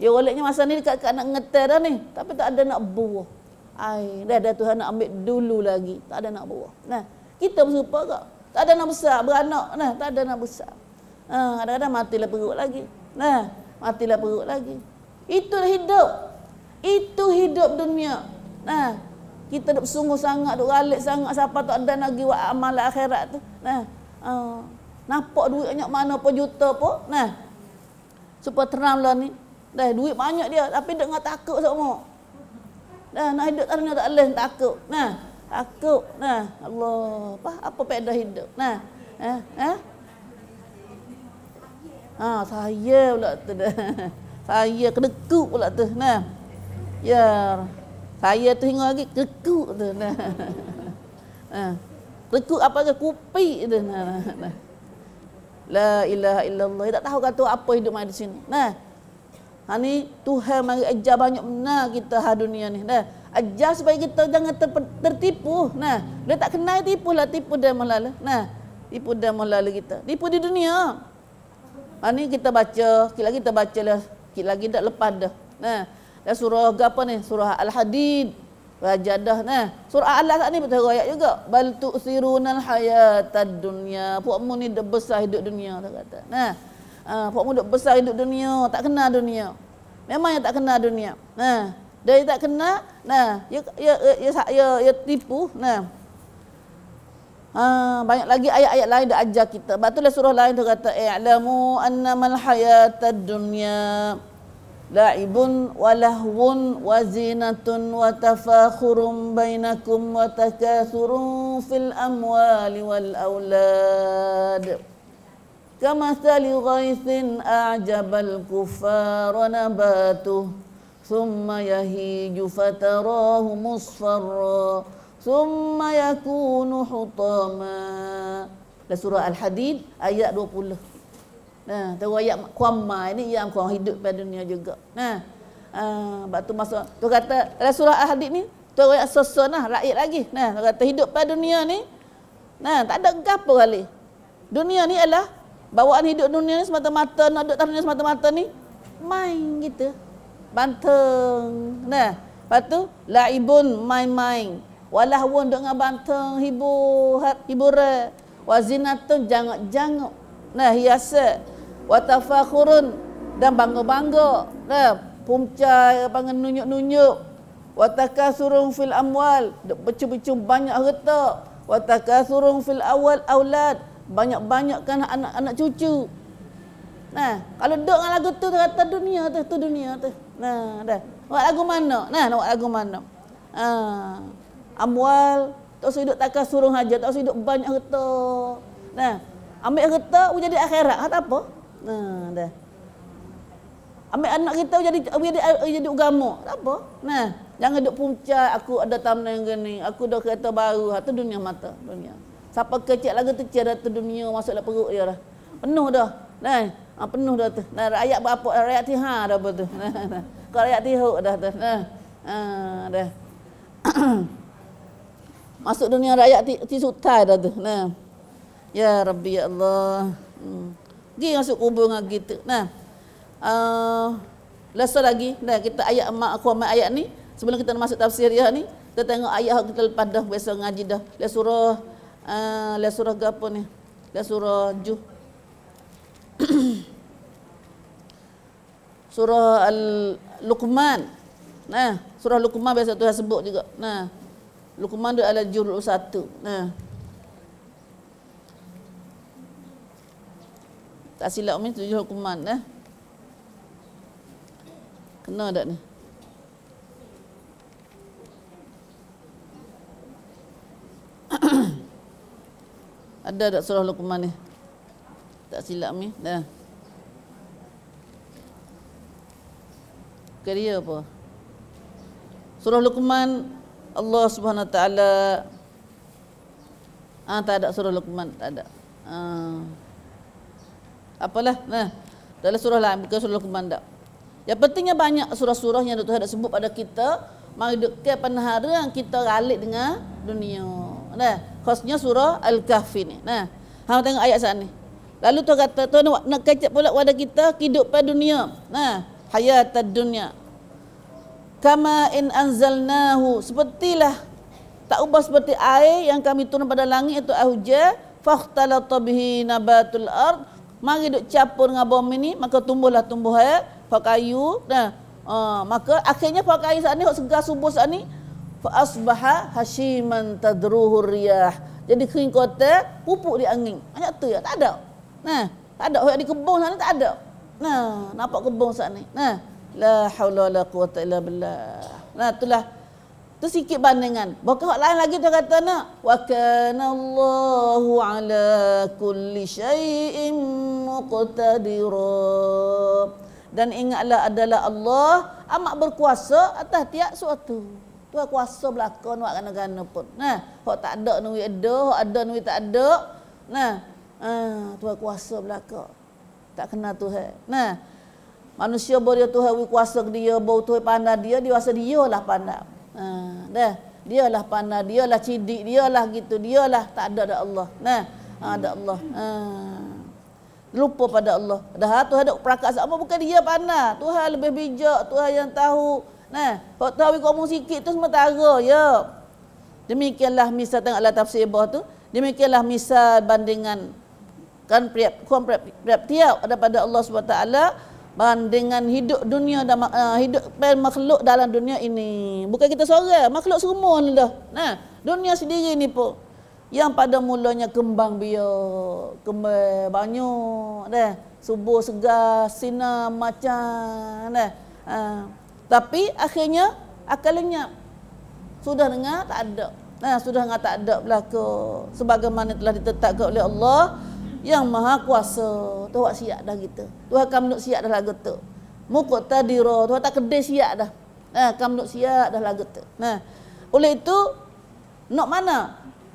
Ya goleknya masa ni dekat, dekat nak ngeter dah ni, tapi tak ada nak buah. Ai, dah ada Tuhan nak ambil dulu lagi. Tak ada nak buah. Nah, kita bersupa kak. Tak ada nak besar, beranak. Nah, tak ada nak besar. Ha, kadang-kadang matilah perut lagi. Nah, matilah perut lagi. Itulah hidup. Itu hidup dunia. Nah, kita duk sungguh sangat, duk galik sangat siapa tak ada lagi buat amal akhirat tu. Nah, uh, nampak duit banyak mana pun juta pun. Nah, supaya terang lah ni. Dah duit banyak dia tapi dia dengar takut semua. Dah nak hidup dunia tak boleh takut. Nah, takut. Nah, Allah, apa apa faedah hidup. Nah, eh, eh? Ha, saya pula tu dah. Saya kedekut pula tu. Nah. Ya. Saya tu hingga lagi kedekut tu. Nah. Ha. Kedekut apa ke kupi tu. Nah. nah. La ilaha illallah. Tak tahu kata apa hidup mai di sini. Nah. Ha ni Tuhan mari ajar banyak benar kita ha dunia ni. Nah. Ajar supaya kita jangan ter, tertipu. Nah. Dia tak kenal tipu lah tipu dia malah. Nah. Tipu dia malah kita. Tipu di dunia. Ha ni kita baca, kita lagi kita baca lah, kita lagi dah lepas dah. Nah, dan surah apa ni? Surah Al-Hadid. Raja dah nah. Surah Allah tak ni betul ayat juga. Bal tu'sirunal hayatad dunya. Puak ni dah besar hidup dunia tak kata. Nah. Ha, puak dah besar hidup dunia, tak kenal dunia. Memang yang tak kenal dunia. Nah. Dia tak kenal, nah, ya ya ya ya, ya, ya tipu, nah. Ha, banyak lagi ayat-ayat lain dah ajar kita. Sebab itulah surah lain tu kata i'lamu annamal hayatad dunya la'ibun wa lahwun wa zinatun wa tafakhurum bainakum wa takathurun fil amwali wal aulad kamathali ghaithin a'jabal kuffara nabatuh thumma yahiju fatarahu musfarra thumma yakunu hutama surah al-hadid ayat 20 Nah, tahu ayat kuamma ini yang kau hidup pada dunia juga. Nah. Ah, uh, tu masuk. Tu kata surah Al-Hadid ni tu ayat soson lah rakyat lagi. Nah, tu kata hidup pada dunia ni nah, tak ada gapo kali. Dunia ni adalah bawaan hidup dunia ni semata-mata nak duduk dunia semata-mata ni main gitu. Banteng. Nah, lepas tu laibun main-main. Walah won dengan banteng hibur hiburan. Wazinatun jangok-jangok. Nah Watafakhurun dan bangga-bangga. Nah pumcai bangga nunjuk-nunjuk. Watakasurun fil amwal. Becu-becu banyak harta. Watakasurun fil awal aulad. Banyak-banyakkan anak-anak cucu. Nah, kalau duduk dengan lagu tu kata dunia tu, tu dunia tu. Nah, dah. Buat lagu mana? Nah, nak lagu mana? Ah amwal, tak usah hidup takkan suruh haja, tak usah hidup banyak harta. Nah, ambil harta jadi akhirat, hat apa? Nah, dah. Ambil anak kita jadi jadi jadi tak apa? Nah, jangan duduk puncak aku ada taman yang gini, aku dah kereta baru, tu dunia mata, dunia. Siapa kecil lagi tu tiada tu dunia masuk dalam perut dia dah. Penuh dah. Nah, ha, penuh dah tu. Nah, rakyat berapa? Rakyat tiha dah tu. Nah, nah. Kalau rakyat tiha dah tu. Nah. Ha, dah. Masuk dunia rakyat ti, ti sutai dah tu. Nah. Ya Rabbi ya Allah. Hmm. Gi masuk kubur dengan kita. Nah. Uh, Lesa lagi. Nah, kita ayat mak aku amat ayat ni. Sebelum kita masuk tafsir dia ni. Kita tengok ayat kita lepas dah. Biasa ngaji dah. Lihat surah. Uh, lihat surah ke apa ni. Lihat surah Juh. surah Al-Luqman. Nah, surah Luqman biasa Tuhan sebut juga. Nah, Luqman dia adalah jurul satu. Nah. Tak silap ni tujuh Luqman eh. Kena tak ni? Ada tak surah Luqman ni? Tak silap ni. Dah. Kerja apa? Surah Luqman Allah Subhanahu Wa Taala ah tak ada surah Luqman tak ada. Uh, apalah. Nah, dalam surah lain bukan surah Luqman dak. Yang pentingnya banyak surah-surah yang Tuhan ada sebut pada kita menghidupkan penahara yang kita ralik dengan dunia. Nah, khasnya surah Al-Kahfi ni. Nah, hang tengok ayat sana ni. Lalu tu kata tu nak, nak kecap pula pada kita kehidupan dunia. Nah, hayat dunia. Kama in anzalnahu sepertilah tak ubah seperti air yang kami turun pada langit itu hujan fakhtalata bihi nabatul ard mari duk campur dengan bumi ni maka tumbuhlah tumbuhan pak kayu. Nah uh, maka akhirnya pak kayu saat ni hok segar subuh saat ni fa asbaha hashiman tadruhu riyah. Jadi kering kota pupuk di angin. Ayat tu ya tak ada. Nah tak ada. Hok di kebun sana tak ada. Nah nampak kebun saat ni. Nah la haula wala quwata illa billah. Nah itulah tu sikit bandingan bukan hak lain lagi tu kata nak wa kana Allahu ala kulli syai'in muqtadira. Dan ingatlah adalah Allah amat berkuasa atas tiap suatu Tuhan kuasa belakang buat kana-kana pun. Nah hak tak ada nuwi ada hak ada nuwi tak ada. Nah ah Tuhan kuasa belakang. Tak kena Tuhan. Nah manusia boleh Tuhan kuasa dia bau Tuhan pandai dia dia rasa dia lah pandai Ha, dah. Dialah pandai, dialah cidik, dialah gitu, dialah tak ada ada Allah. Nah, ha, ada Allah. Ha. Lupa pada Allah. Dah Tuhan ada perakat sama bukan dia pandai. Tuhan lebih bijak, Tuhan yang tahu. Nah, kalau tahu kamu sikit tu sementara ya. Demikianlah misal tengoklah tafsir bawah tu. Demikianlah misal bandingan kan kuam priap, priap tiap daripada Allah SWT dengan hidup dunia dan uh, hidup makhluk dalam dunia ini. Bukan kita seorang, makhluk semua ni dah. Nah, dunia sendiri ni pun yang pada mulanya kembang biak, kembang banyak dah. Subuh segar, sinar macam dah. Uh, tapi akhirnya akal lenyap. Sudah dengar tak ada. Nah, sudah dengar tak ada belaka. Sebagaimana telah ditetapkan oleh Allah, yang maha kuasa. Tuhan siap dah kita. Tuhan akan menuk siap dah lagu tu. Mukut tadira. Tuhan tak kedai siap dah. Nah, akan menuk siap dah lagu tu. Nah, oleh itu, nak mana?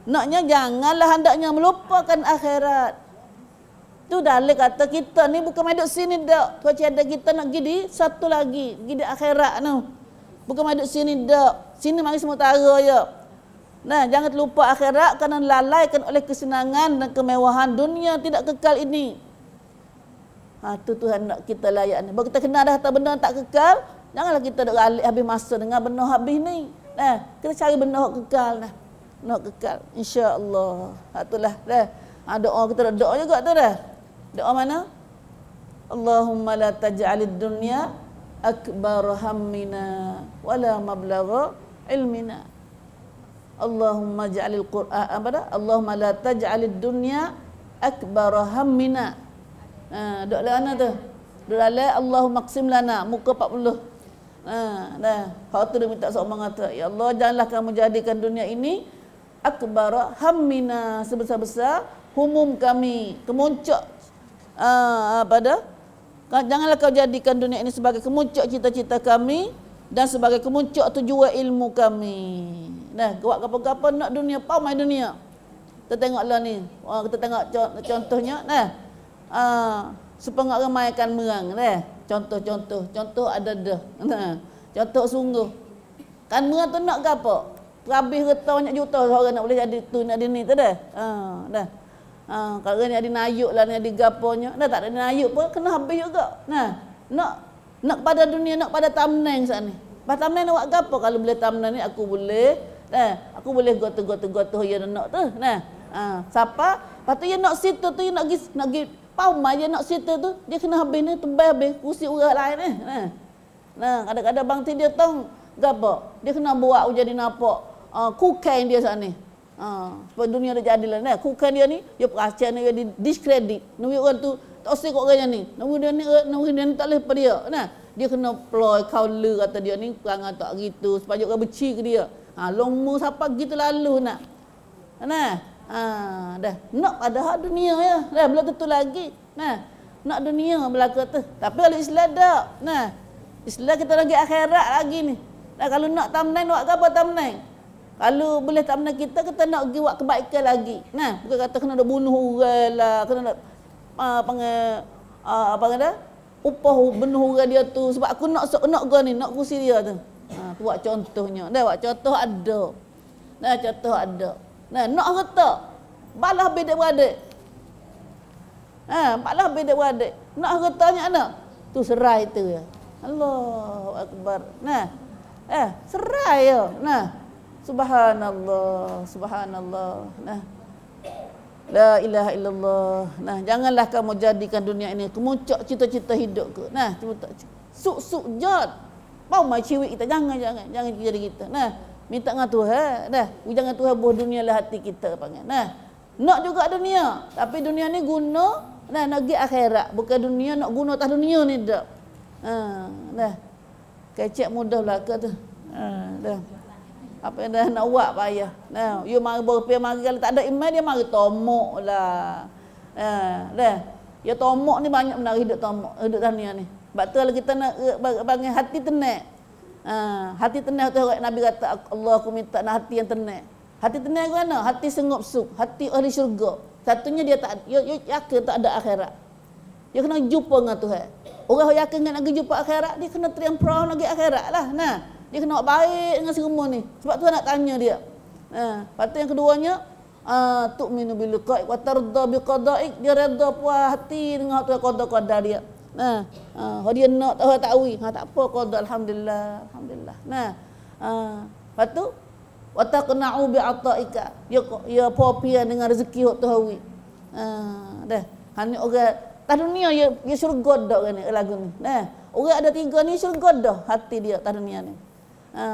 Naknya janganlah hendaknya melupakan akhirat. Tu dalil kata kita ni bukan main duduk sini dak. Tuhan ada kita nak pergi satu lagi. Pergi di akhirat tu. Bukan main duduk sini dak. Sini mari semua tara ya. Nah, jangan terlupa akhirat kerana lalaikan oleh kesenangan dan kemewahan dunia tidak kekal ini. Ha, tu Tuhan nak kita layak ni. Baru kita kenal dah tak benda tak kekal, janganlah kita duk alik habis masa dengan benda habis ni. Nah, kita cari benda yang kekal dah. Nak kekal. Insya-Allah. Ha, itulah dah. Ha, doa kita dah doa juga tu dah. Doa mana? Allahumma la taj'alid dunya akbar hammina wala mablagha ilmina. Allahumma ja'alil Qur'an apa dah? Allahumma la taj'alid dunya akbar hammina. Ha, doa mana tu? Doa la Allahumma qsim lana muka 40. Ha, dah. Hak tu dia minta seorang kata, ya Allah janganlah kamu jadikan dunia ini akbar hammina sebesar-besar humum kami, kemuncak ha, apa dah? Janganlah kau jadikan dunia ini sebagai kemuncak cita-cita kami dan sebagai kemuncak tujuan ilmu kami. Nah, buat apa-apa nak dunia, pau main dunia. Kita tengoklah ni. Wah, kita tengok contohnya, nah. Ah, supaya ramai akan merang, nah. Contoh-contoh, contoh ada dah. Nah, contoh sungguh. Kan merang tu nak ke apa? Habis reta banyak juta orang nak boleh jadi tu nak dia ni tu dah. Ha, dah. Ha, kalau ni ada nayuk lah ni ada gaponya. Dah tak ada nayuk pun kena habis juga. Nah, nak nak pada dunia nak pada thumbnail saat ni. Pas thumbnail nak buat apa kalau boleh thumbnail ni aku boleh. Nah, aku boleh goto-goto-goto ya nak tu. Nah, ha, siapa? Lepas tu ya nak situ tu ya nak pergi nak pergi pau mai nak situ tu dia kena habis ni tebal habis kursi orang lain ni. Nah. Nah, kadang-kadang bang dia tong gapo? Dia kena buat jadi nampak uh, kukai dia saat ni. Ha, sebab dunia dah jadilah nah. Kukai dia ni dia perasaan dia di discredit. Nunggu orang tu tak kok orang ni. Nama dia ni, nama dia ni tak boleh pada dia. Nah, dia kena ploy kaula kata dia ni perangai tak gitu. Supaya orang beci ke dia. Ha, longmu siapa gitu lalu nak. Nah, ha, dah. Nak ada hak dunia ya. Dah, belum tentu lagi. Nah, nak dunia belaka tu. Tapi kalau Islam tak. Nah, Islam kita lagi akhirat lagi ni. Nah, kalau nak tamnain, nak apa tamnain? Kalau boleh tak benar kita, kita nak pergi buat kebaikan lagi. Nah, bukan kata kena nak bunuh orang lah, kena nak uh, panggil, uh, apa kata, upah bunuh orang dia tu. Sebab aku nak nak gua ni, nak kursi dia tu. Tu buat contohnya. Dah buat contoh ada. Nah, contoh ada. Nah, nak harta. Balah beda beradik. Ha, balah beda beradik. Nak hartanya anak. Tu serai tu ya. Allah Akbar. Nah. Eh, serai ya. Nah. Subhanallah, subhanallah. Nah. La ilaha illallah. Nah, janganlah kamu jadikan dunia ini kemuncak cita-cita hidup ke. Nah, cuma tak suk-suk jad. Mau mai ciwik kita jangan jangan jangan jadi kita. Nah, minta dengan Tuhan. Dah, jangan Tuhan buah dunia lah hati kita panggil. Nah, nak juga dunia, tapi dunia ni guna nah nak pergi akhirat, bukan dunia nak guna atas dunia ni dak. Ha, dah. Kecek mudah belaka tu. Ha, dah apa yang dah nak buat payah. Nah, you mari berpi mari kalau tak ada iman dia mari tomok lah. Ha, dah. Ya tomok ni banyak benar hidup tomok, hidup dunia ni. Sebab tu kalau kita nak bagi hati tenang. Ha, hati tenang tu Nabi kata Allah aku minta nak hati yang tenang. Hati tenang ke mana? Hati sengop suk, hati ahli syurga. Satunya dia tak dia, dia yakin tak ada akhirat. Dia kena jumpa dengan Tuhan. Orang yang yakin nak pergi jumpa akhirat, dia kena teriam perahu nak pergi akhirat lah. Nah, dia kena buat baik dengan semua ni. Sebab tu nak tanya dia. Ha, lepas tu yang keduanya, uh, tu'minu bil liqa'i wa tarda bi qada'ik. Dia redha puas hati dengan tu qada-qada dia. Nah, ha, dia nak tahu tahu. Ha, tak apa qada alhamdulillah, alhamdulillah. Nah, ha, lepas tu wa taqna'u bi ata'ika. Ya ya popia dengan rezeki hok tahu. Ha, dah. Hani orang tak dunia ya ya syurga dak ni lagu ni. Nah, orang ada tiga ni syurga dah hati dia tak dunia ni. Ha,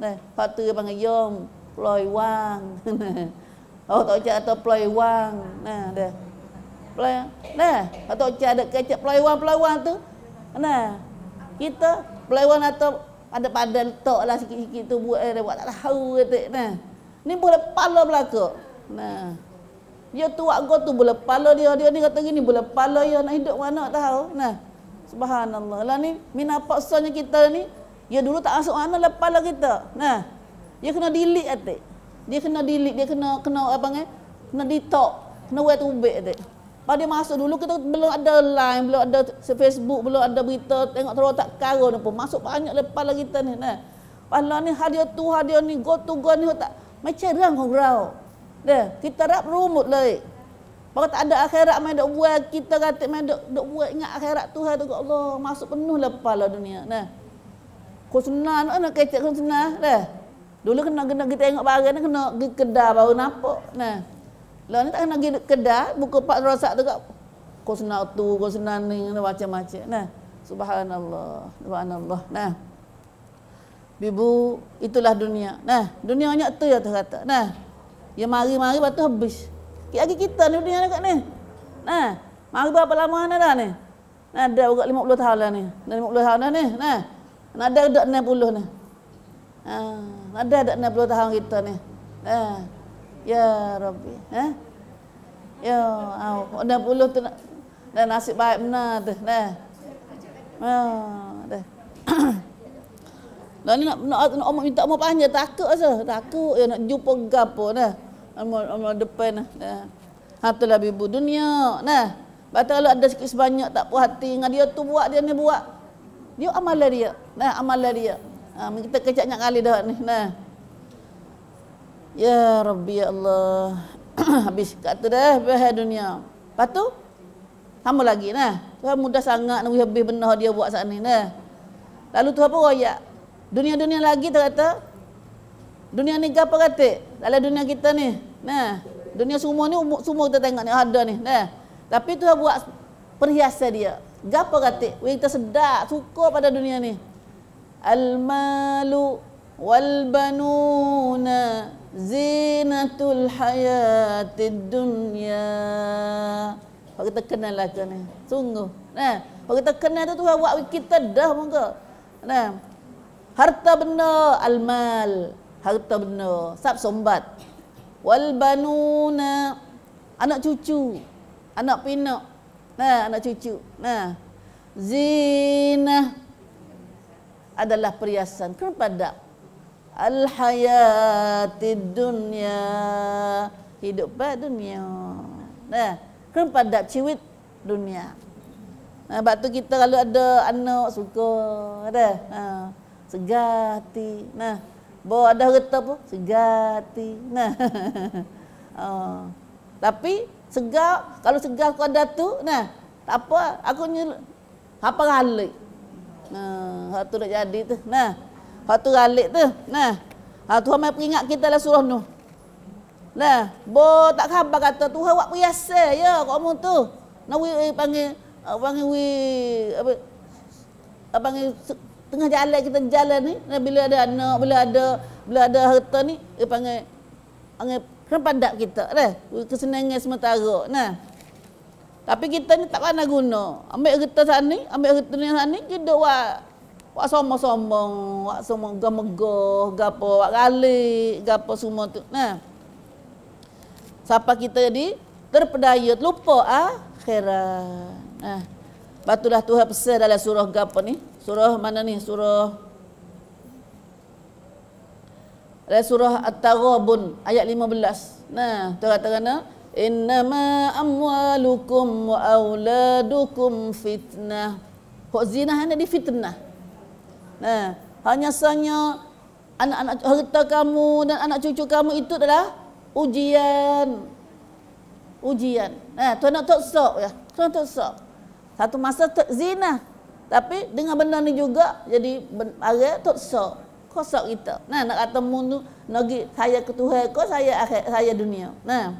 nè, Pak Tu panggil Yom, ploy wang. oh, tak cak atau ploy wang. Nah, dah. Ploy. Nah, atau cak ada wang, ploy wang tu. Nah, kita ploy wang atau ada padan tok lah sikit-sikit tu buat eh, buat tak tahu kata. Nah. Ni boleh pala belaka. Nah. Dia tu wak tu boleh pala dia. Dia ni kata gini boleh pala dia nak hidup mana tak tahu. Nah. Subhanallah. Lah ni mina paksanya kita ni dia dulu tak masuk mana lah kita. Nah. Dia kena delete atik. Dia kena delete, dia kena kena apa ni? Kena detox, kena buat tubik atik. Pada masuk dulu kita belum ada line, belum ada Facebook, belum ada berita tengok terus tak karo pun. Masuk banyak lepas lah kita ni. Nah. Pahala ni hadiah tu hadiah ni go to go ni tak macam rang kau grau. Deh, kita rap rumut lah. Bahawa tak ada akhirat main dok buat kita kata main dok dok buat ingat akhirat Tuhan tu Allah masuk penuh lepas lah dunia. Nah. Kusnah nak nak kecek kusnah dah. Dulu kena kena kita tengok barang ni kena pergi kedai baru nampak. Nah. Lah ni tak kena pergi kedai buku pak rosak tu kat kusnah tu kusnah ni macam-macam. Nah. Subhanallah. Subhanallah. Nah. Bibu itulah dunia. Nah, dunia banyak tu ya kata. Nah. Ya mari-mari batu habis. Lagi kita ni dunia ni kat ni. Nah. Mari berapa lama ni dah ni? Nah, dah buat 50 tahun lah ni. Dah 50 tahun dah ni. Nah. Ada dak 60 ni. Ha, ada dak 60 tahun kita ni. Ha. Ya Rabbi. Ha? Ya, au, 60 tu nak dan nasib baik benar tu. Nah. Ha, dah. Lah ni nak nak, nak omong minta omong panjang takut asa. Takut ya nak jumpa gapo. Amal amal depan nah. Ha tu lah ibu dunia. Nah. Batal kalau ada sikit sebanyak tak puas hati dengan dia tu buat dia ni buat. Dia amalan dia. Nah, amalan dia. Ha, kita kecak nak kali dah ni. Nah. Ya Rabbi ya Allah. Habis kata dah bahaya dunia. Lepas tu tambah lagi nah. Tuhan mudah sangat nak habis benar dia buat saat ni nah. Lalu tu apa royak? Dunia-dunia lagi tu kata Dunia ni apa kata? Dalam dunia kita ni. Nah, dunia semua ni semua kita tengok ni ada ni. Nah. Tapi Tuhan buat perhiasan dia. Gapo kata? Kita sedap, suka pada dunia ni. Al-malu wal banuna zinatul hayatid dunya. Kalau kita kenal lah ni. Sungguh. Nah, kalau kita kenal tu Tuhan buat kita dah muka. Nah. Harta benda al-mal. Harta benda. Sab sombat. Wal banuna. Anak cucu. Anak pinak. Nah, anak cucu. Nah. Zina adalah perhiasan. Kenapa tak? al hayatid dunya hidup pada dunia. Nah kan pada ciwit dunia. Nah sebab tu kita kalau ada anak suka ada. Ha segati. Nah bawa ada harta pun segati. Nah ha. tapi segar kalau segar kau ada tu nah tak apa aku nyel apa galik nah hak tu nak jadi tu. Nah hak tu galik tu nah. Ha Tuhan mai peringat kita lah surah Nuh nah bo tak khabar kata Tuhan buat biasa ya kamu tu. Nak wi eh, panggil panggil wi apa apa panggil tengah jalan kita jalan ni. Nah, bila ada anak bila ada bila ada harta ni dia panggil panggil pandak kita dah kesenangan sementara nah. Tapi kita ni tak pandai guna. Ambil kereta sana, ambil kereta ni sana, kita buat buat sombong-sombong, buat sombong gemegoh, gapo, buat galik, gapo semua tu. Nah. Siapa kita jadi terpedaya, lupa akhirat. Nah. Batulah Tuhan pesan dalam surah gapo ni? Surah mana ni? Surah dalam surah At-Taghabun ayat 15. Nah, Tuhan kata Innama amwalukum wa auladukum fitnah. Kok zina hanya di fitnah. Nah, hanya saja anak-anak harta kamu dan anak cucu kamu itu adalah ujian. Ujian. Nah, tuan nak sok ya. Tuan nak sok. Satu masa tak zina. Tapi dengan benda ni juga jadi ada tok sok. Kosok kita. Nah, nak kata mu tu, saya ke Tuhan kau, saya akhir, saya dunia. Nah,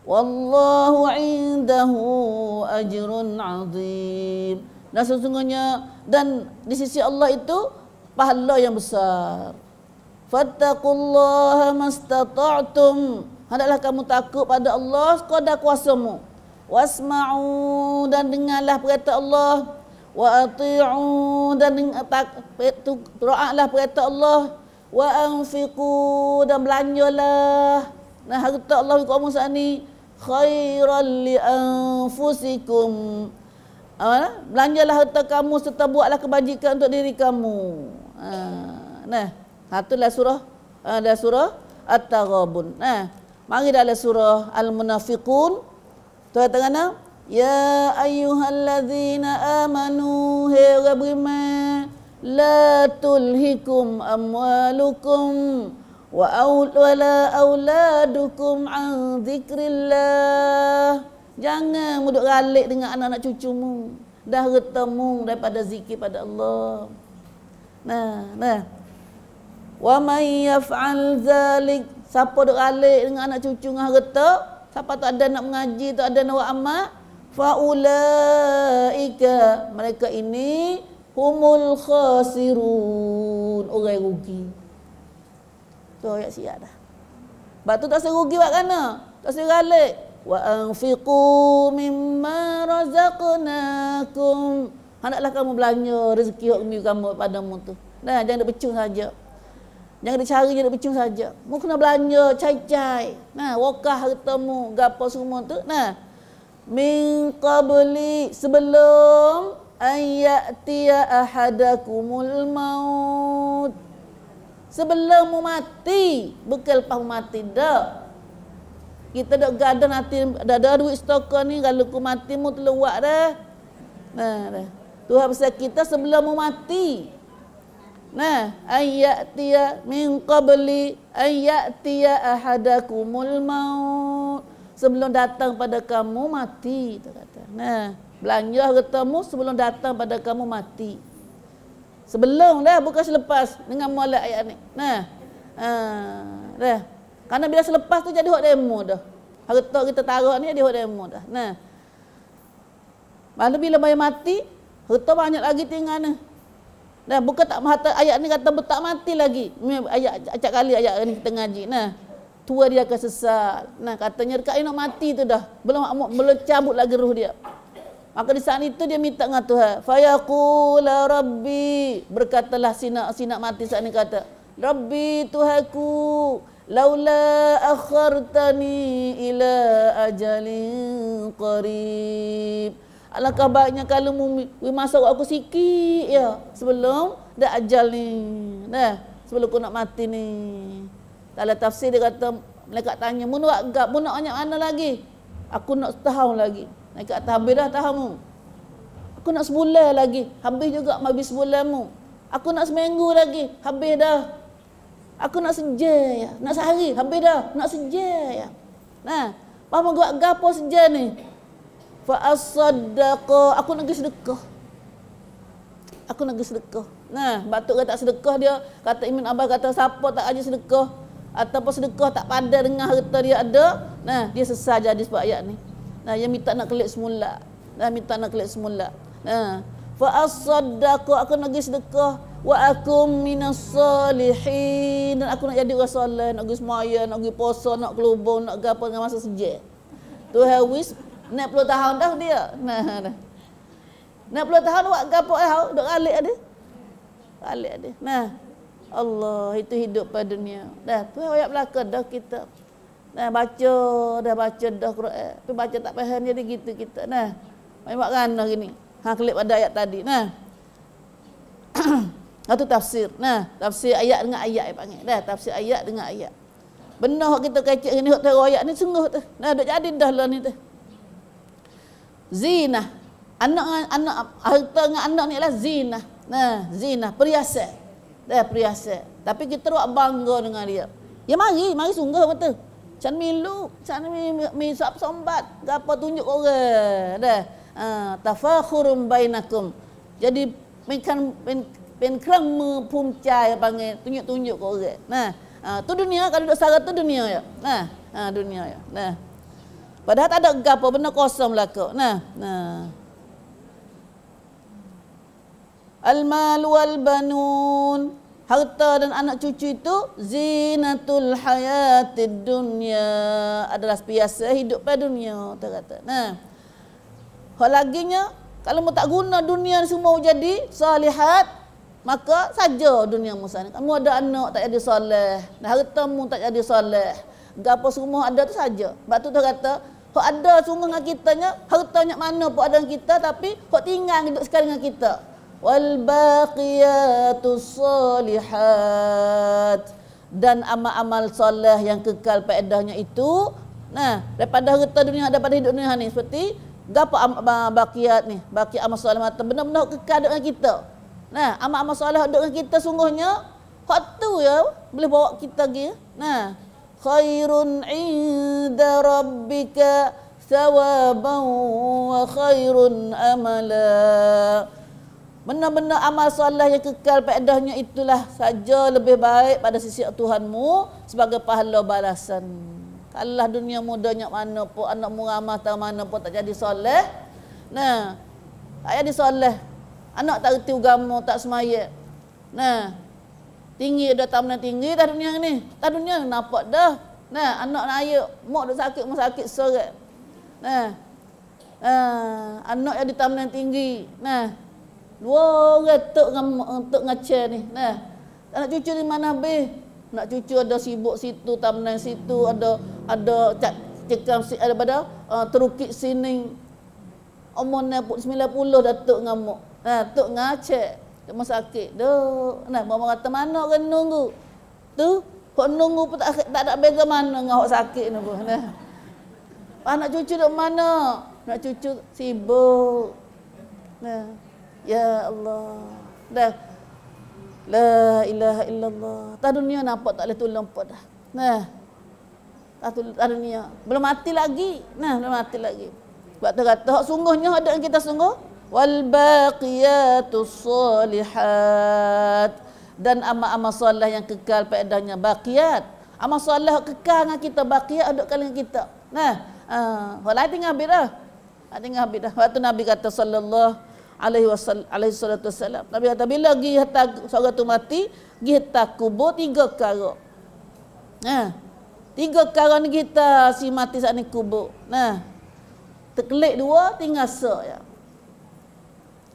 Wallahu indahu ajrun azim. Dan sesungguhnya dan di sisi Allah itu pahala yang besar. Fattaqullaha mastata'tum. Hendaklah kamu takut pada Allah sekadar kuasamu. Wasma'u dan dengarlah perkata Allah. Wa ati'u dan taatlah perkata Allah. Wa anfiqu dan belanjalah. Nah harta Allah kamu saat ini khairan li anfusikum belanjalah harta kamu serta buatlah kebajikan untuk diri kamu. Ha, nah itulah surah ada surah at-taghabun. Nah mari dalam surah al-munafiqun. Tu tengah ya ayyuhallazina amanu he beriman la tulhikum amwalukum wa wala auladukum an zikrillah jangan muduk galik dengan anak-anak cucumu. Dah bertemu daripada zikir pada Allah. Nah nah. Wa may yaf'al zalik. Siapa duk galik dengan anak cucu dengan harta siapa tu ada nak mengaji tu ada nak buat amal? Fa ulaika mereka ini humul khasirun. Orang rugi. Tu ayat siap dah. Sebab tu tak serugi buat kana. Tak seralik. Anfiqu mimma razaqnakum. Hendaklah kamu belanja rezeki hak kamu padamu tu. Nah, jangan duk becung saja. Jangan dicari jangan duk becung saja. Mu kena belanja cai-cai. Nah, wakah hartamu, gapo semua tu. Nah. Min qabli sebelum ayatiya ahadakumul maut sebelum mu mati bekal pas mati dak kita dak gadan nanti dah ada duit stok ni kalau ku mati mu terluak dah nah dah Tuhan pesan kita sebelum mu mati nah ayatiya min qabli ayatiya ahadakumul maut sebelum datang pada kamu mati kata nah belanja ketemu sebelum datang pada kamu mati Sebelum dah bukan selepas dengan mula ayat ni. Nah. Ha, dah. Karena bila selepas tu jadi hak demo dah. Harta kita taruh ni jadi hak demo dah. Nah. Lalu bila bayar mati, harta banyak lagi tinggal ni. Dah bukan tak harta ayat ni kata tak mati lagi. Ayat acak kali ayat ni kita ngaji. Nah. Tua dia akan sesat. Nah katanya dekat nak mati tu dah. Belum belum cabut lagi roh dia. Maka di saat itu dia minta dengan Tuhan. Fayaqula Rabbi. Berkatalah sinak sinak mati saat ini kata. Rabbi Tuhanku. Laula akhartani ila ajalin qarib. Alangkah baiknya kalau mu masa aku sikit ya sebelum dah ajal ni. Nah, sebelum kau nak mati ni. Dalam tafsir dia kata, mereka tanya, mu nak gap, mu nak banyak mana lagi? Aku nak setahun lagi. Mereka kata, habis dah tahunmu. Aku nak sebulan lagi. Habis juga habis sebulanmu. Aku nak seminggu lagi. Habis dah. Aku nak seje ya. Nak sehari. Habis dah. Nak seje ya. Nah, Mama buat gapo saja ni? Fa asaddaqa. Aku nak pergi sedekah. Aku nak pergi sedekah. Nah, batuk kata sedekah dia, kata Imam Abbas kata siapa tak aja sedekah ataupun sedekah tak pada dengan harta dia ada, nah, dia sesat jadi sebab ayat ni. Nah, yang minta nak kelik semula. Nah, minta nak kelik semula. Nah, fa asaddaqa. Aku nak pergi sedekah wa akum minas salihin. Dan aku nak jadi orang soleh nak pergi semaya nak pergi puasa nak kelubung nak gapo dengan masa sejak. Tu hawis nak puluh tahun dah dia. Nah dah nak puluh tahun buat gapo eh dok alik ada? Alik ada. Nah. Allah itu hidup pada dunia. Dah tu ayat belakang dah kita. Nah baca dah baca dah Quran. Tapi baca tak faham jadi gitu kita. Nah. Mai kan gini. Ha klik pada ayat tadi. Nah Itu tafsir. Nah, tafsir ayat dengan ayat dia panggil. Dah, tafsir ayat dengan ayat. Benar kita kecek ini hok terus ayat ni sungguh tu. Nah, dah jadi dah lah ni tu. Zina. Anak anak harta dengan anak ni adalah zina. Nah, zina, perhiasan. Dah perhiasan. Tapi kita buat bangga dengan dia. Ya mari, mari sungguh betul. Can milu, can mi mi sab sombat, gapo tunjuk orang. Dah. Ha, tafakhurum bainakum. Jadi mekan เป็นเครื่องมือภูมิใจ panggil tunjuk-tunjuk ke orang. Nah, ha, tu dunia kalau duduk sara tu dunia ya. Nah, ha, dunia ya. Nah. Padahal tak ada gapo benda kosong belaka. Nah, nah. Al-mal wal banun harta dan anak cucu itu zinatul hayatid dunya adalah biasa hidup pada dunia kata. Nah. Hal laginya kalau mu tak guna dunia semua jadi salihat Maka saja dunia Musa ni. Kamu ada anak tak jadi soleh. Harta mu tak jadi soleh. Gapo semua ada tu saja. Sebab tu kata, hok ada semua dengan kita nya, hartanya mana pun ada dengan kita tapi hok tinggal hidup sekali dengan kita. Wal baqiyatus solihat dan amal-amal soleh yang kekal faedahnya itu nah daripada harta dunia daripada hidup dunia ni seperti gapo baqiat ni baqi amal soleh mata benar-benar kekal dengan kita Nah, amal-amal soleh dengan kita sungguhnya hak tu ya boleh bawa kita pergi. Nah, khairun inda rabbika thawaban wa khairun amala. Benar-benar amal soleh yang kekal faedahnya itulah saja lebih baik pada sisi Tuhanmu sebagai pahala balasan. Kalau dunia mudanya mana pun anak mu ramah tahu mana pun tak jadi soleh. Nah, tak jadi soleh. Anak tak reti agama, tak semaya. Nah, tinggi dah tak mana tinggi dah dunia ni. Tak dunia nampak dah. Nah, anak nak ayo, mak dah sakit, mak sakit sorat. Nah. Ah, anak yang di taman tinggi. Nah. Dua orang tok dengan tok ngacer ni. Nah. Anak cucu di mana be? Nak cucu ada sibuk situ, taman situ, ada ada cak cekam ada pada uh, terukit sini. Umur 90 dah tok ngamuk. Ha, tok ngacek. Rumah sakit. Duk. Nah, mama kata mana orang nunggu? Tu, kok nunggu pun tak, tak ada beza mana dengan orang sakit ni pun. Nah. Anak cucu duk mana? Nak cucu sibuk. Nah. Ya Allah. Dah. La ilaha illallah. Tak dunia nampak tak boleh tolong pun dah. Nah. Tak dunia. Belum mati lagi. Nah, belum mati lagi. Sebab tu kata, sungguhnya ada yang kita sungguh baqiyatus solihat dan amal-amal soleh yang kekal faedahnya baqiyat amal soleh kekal dengan kita baqiyat ada kali dengan kita. Nah ah uh, tinggal habis dah. Ha, tinggal habis dah. Waktu nabi kata sallallahu alaihi wasallam wasallam nabi kata bila gi hatta seorang tu mati gi hatta kubur tiga kara nah tiga kara ni kita si mati saat ni kubur. Nah terkelik dua tinggal se ya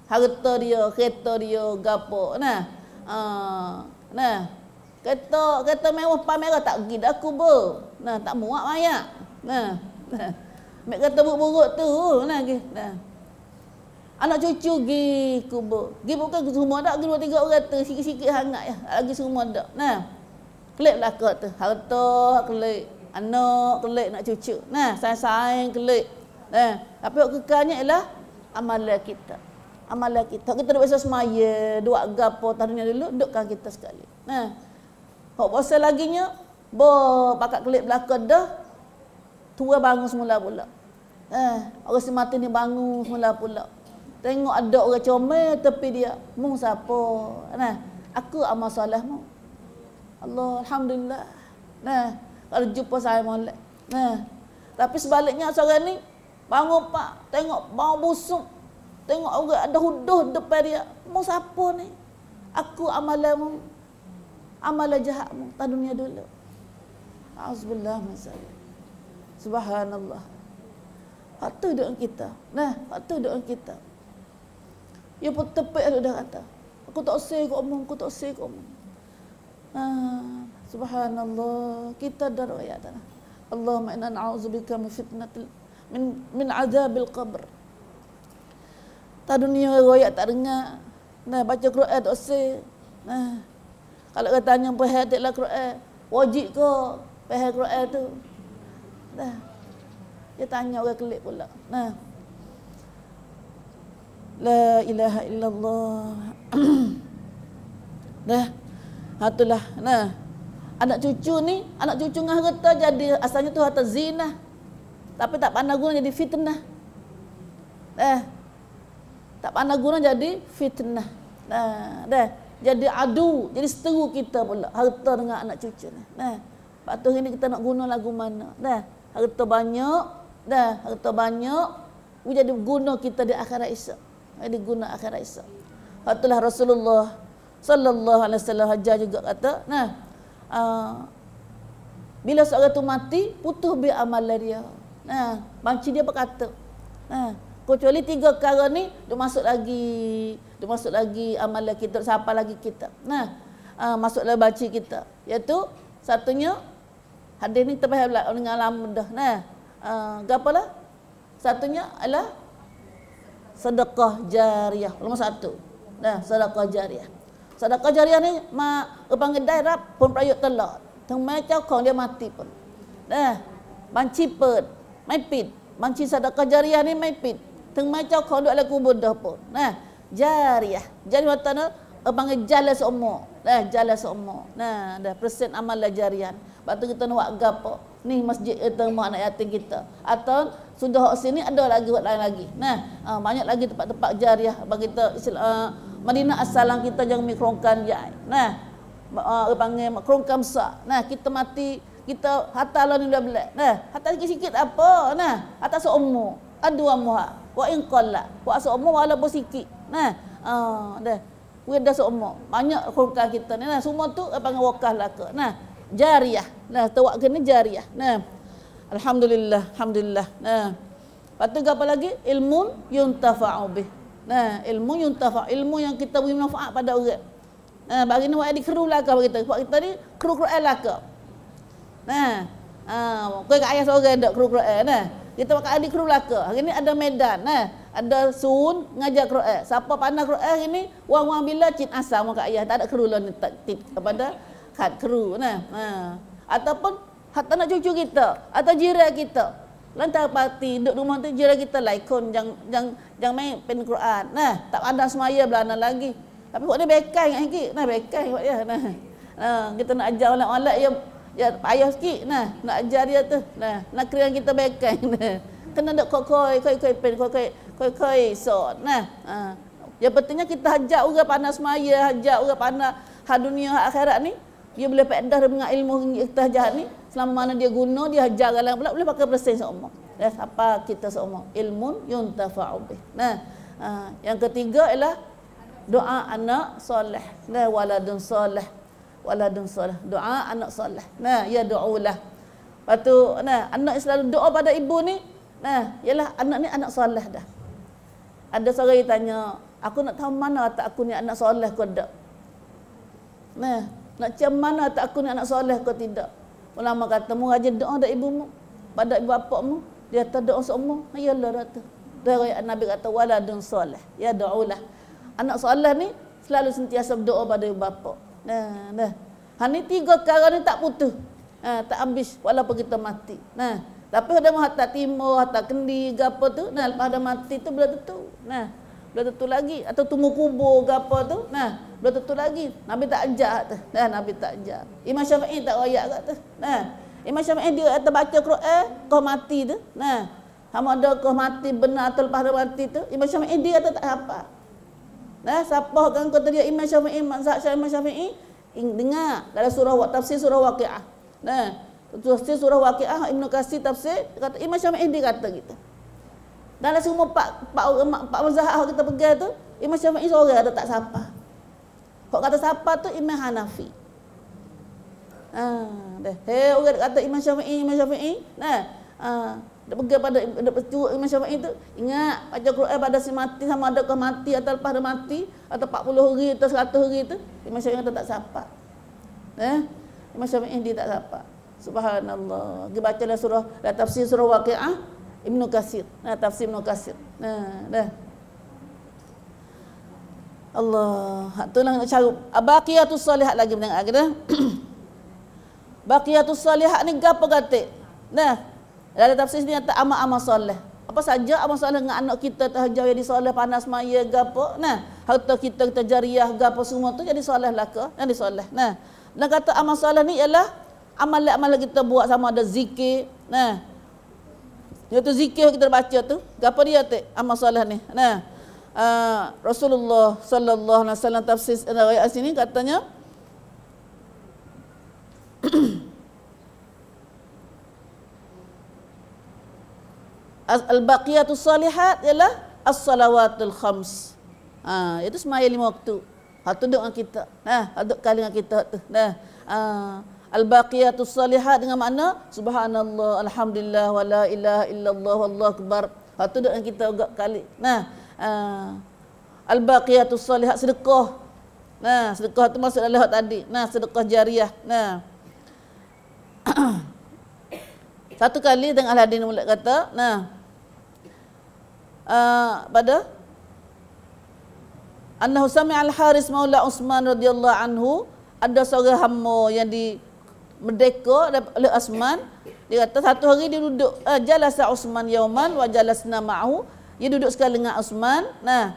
harta dia, kereta dia, gapo. Nah. Ha, nah. Kereta kereta mewah pamerah tak pergi dah kubur. Nah, tak muak mayat. Nah. nah. Mek kata buruk-buruk tu nah. Nah. Anak cucu gi kubur. Gi bukan semua dak, dua tiga orang tu sikit-sikit hangat ya. Lagi semua dak. Nah. Klik belaka tu. Harta klik. Anak klik nak cucu. Nah, sayang-sayang klik. Nah, tapi kekalnya ialah amalan kita. Amalan kita. Kita duk biasa semaya, dua gapo tadinya dulu, dukkan kita sekali. Nah. Hok bosan laginya, bo pakat klik belaka dah. Tua bangun semula pula. Eh, orang semati ni bangun semula pula. Tengok ada orang comel tepi dia. Mu siapa? Nah, aku amal solehmu. Allah alhamdulillah. Nah, kalau jumpa saya molek. Nah, tapi sebaliknya seorang ni bangun pak, tengok bau busuk. Tengok orang ada huduh depan dia. Mu siapa ni? Aku amalanmu. Amalan jahatmu. Tak dunia dulu. Auzubillah masalah. Subhanallah. Waktu doa kita. Nah, waktu doa kita. Ia pun tepik dah kata. Aku tak usah kau omong, aku tak usah kau omong. Ah, subhanallah, kita dah ayat tanah. Allahumma inna na'udzubika min fitnatil min min azabil qabr. Tak dunia royak tak dengar. Nah, baca Quran tak usah. Nah, kalau kata tanya pahal taklah Quran, wajib ke pahal Quran tu? Nah, dia tanya orang kelik pula. Nah, La ilaha illallah. Dah. Hatulah. Nah. Anak cucu ni, anak cucu ngah harta jadi asalnya tu harta zina. Tapi tak pandai guna jadi fitnah. Dah. Tak pandai guna jadi fitnah. Dah. Dah. Jadi adu, jadi seteru kita pula harta dengan anak cucu ni. Nah. Tu ini kita nak guna lagu mana? Dah. Harta banyak, dah. Harta banyak, jadi guna kita di akhirat esok ini guna akhirat esok. Itulah Rasulullah sallallahu alaihi wasallam hajar juga kata, nah uh, bila seorang tu mati, putus bi amal dia. Nah, banci dia berkata, nah, kecuali tiga perkara ni dia masuk lagi, dia masuk lagi amal kita, siapa lagi kita. Nah, uh, masuklah banci kita. Iaitu satunya hadis ni terbaik dengan lama dah. Nah, uh, gapalah? Satunya adalah sedekah jariah. Nombor satu. Nah, sedekah jariah. Sedekah jariah ni mak panggil daerah pun prayuk telak. Teng macam kau dia mati pun. Nah, banci pet, mai pit. Banci sedekah jariah ni mai pit. Teng macam kau duk laku kubur pun. Nah, jariah. Jadi waktu panggil jala seumur. Nah, jala seumur. Nah, dah persen amal jariah. Lepas kita nak buat gapo? Ni masjid itu mak anak yatim kita. Atau sudah hok sini ada lagi hok lain lagi. Nah, uh, banyak lagi tempat-tempat jariah bagi kita uh, Madinah asalang kita jangan mikrongkan jai. Nah, uh, panggil mikrongkan besar. Nah, kita mati kita hatta lah ni dah belak. Nah, hatta sikit-sikit apa? Nah, hatta seumur. Adu amuha. Wa in qalla. Wa seumur walaupun sikit. Nah, uh, dah. Kita dah seumur. Banyak kurkan kita ni. Nah, semua tu panggil wakah lah ke. Nah, jariah. Nah, tawak kena jariah. Nah, Alhamdulillah, alhamdulillah. Nah. Lepas tu apa lagi? Ilmu yuntafa'u bih. Nah, ilmu yuntafa' ilmu yang kita beri manfaat pada orang. Nah, bagi ni wadi keru lah bagi kita. Sebab kita ni Quran lah ke. Nah, ah, kau kat ayah seorang dak Quran nah. Kita pakai adik keru lah ke. Hari ni ada medan nah. Ada sun ngajar Quran. Siapa pandai Quran hari ni, wang-wang bila cin asal mak ayah tak ada keru lah ni tak kepada kad keru nah. Ha. Ataupun hatta nak cucu kita atau jiran kita lantar parti duduk rumah tu jiran kita laikon jang jang jang main pen Quran nah tak ada semaya belana lagi tapi kok dia bekai sikit nah bekai buat dia nah nah kita nak ajar orang-orang ya ya payah sikit nah nak ajar dia tu. Nah nak kira kita bekai nah kena dak koi koi koi pen koi koi koi koi so nah ha. yang pentingnya kita hajar orang panas semaya hajar orang panas ha dunia akhirat ni dia boleh pedah dengan ilmu kita jahat ni selama mana dia guna dia ajar orang pula boleh pakai persen seumur. Dan apa kita seumur? Ilmu yuntafa'u bih. Nah uh, yang ketiga ialah doa anak soleh. Nah waladun soleh waladun soleh doa anak soleh nah ya doalah lepas tu nah anak selalu doa pada ibu ni nah ialah anak ni anak soleh dah ada seorang yang tanya aku nak tahu mana tak aku ni anak soleh ke tak nah nak macam mana tak aku ni anak soleh ke tidak Ulama kata mu rajin doa dak ibumu, pada ibu bapa mu, dia tak doa semua. Ayalah rata. Dah Nabi kata waladun soleh. Ya do'ulah. Anak soleh ni selalu sentiasa berdoa pada ibu bapa. Nah, nah. Ha ni tiga perkara ni tak putus. Ha, tak habis walaupun kita mati. Nah, tapi ada mau hatta timur, hatta kendi, gapo tu, nah lepas dah mati tu boleh tentu. Nah, boleh tentu lagi atau tunggu kubur gapo tu. Nah, boleh tentu lagi. Nabi tak ajak tu. Nah, Nabi tak ajak. Imam Syafi'i tak royak kat tu. Nah, Imam Syafi'i dia kata baca Quran, kau mati tu. Nah, Hama ada kau mati benar atau lepas mati tu. Imam Syafi'i dia kata tak apa. Nah, siapa kan kata dia Imam Syafi'i, mazhab Imam Syafi'i, dengar dalam surah tafsir surah Waqiah. Nah, tafsir surah Waqiah Ibnu Katsir tafsir kata Imam Syafi'i dia kata gitu. Dalam semua pak pak pak mazhab kita pegang tu, Imam Syafi'i seorang ada tak siapa. Kok kata siapa tu Imam Hanafi. Ah, deh. Hei, orang kata Imam Syafi'i, Imam Syafi'i. Nah, ah, dia pegang pada dia curut Imam Syafi'i tu ingat baca Quran pada si mati sama ada ke mati atau lepas dia mati atau 40 hari atau 100 hari tu Imam Syafi'i kata tak siapa eh? Imam Syafi'i dia tak siapa subhanallah. Dia baca dalam surah dalam tafsir surah waqiah Ibnu Kasir nah tafsir Ibnu Kasir nah dah. Allah tu lah nak cari. Baqiyatus salihat lagi mendengar kita. Baqiyatus salihat ni gapo kata nah dalam tafsir sini kata amal-amal soleh. Apa saja amal soleh dengan anak kita tahajud jadi soleh panas maya gapo. Nah, harta kita kita jariah gapo semua tu jadi soleh lah ke? Jadi soleh. Nah, dan kata amal soleh ni ialah amal-amal kita buat sama ada zikir. Nah, itu zikir kita baca tu. Gapo dia tu amal soleh ni? Nah, uh, Rasulullah sallallahu alaihi wasallam tafsir ayat sini katanya Al-baqiyatus salihat ialah as-salawatul khams. Ha, itu semaya lima waktu. Ha, tu doa kita. Nah, ha, kali dengan kita tu. Nah, ha, al-baqiyatus salihat dengan makna subhanallah, alhamdulillah, wa la ilaha illallah, wallahu akbar. Ha, tu doa kita agak kali. Nah, ha, al-baqiyatus salihat sedekah. Nah, sedekah tu masuk dalam tadi. Nah, sedekah jariah. Nah. Satu kali dengan Al-Hadin mula kata, nah, uh, pada Annahu sami al-Haris Maula Utsman radhiyallahu anhu ada seorang hamba yang di merdeka oleh Utsman. Dia kata satu hari dia duduk uh, jalasa Utsman yauman wa jalasna ma'hu dia duduk sekali dengan Utsman. Nah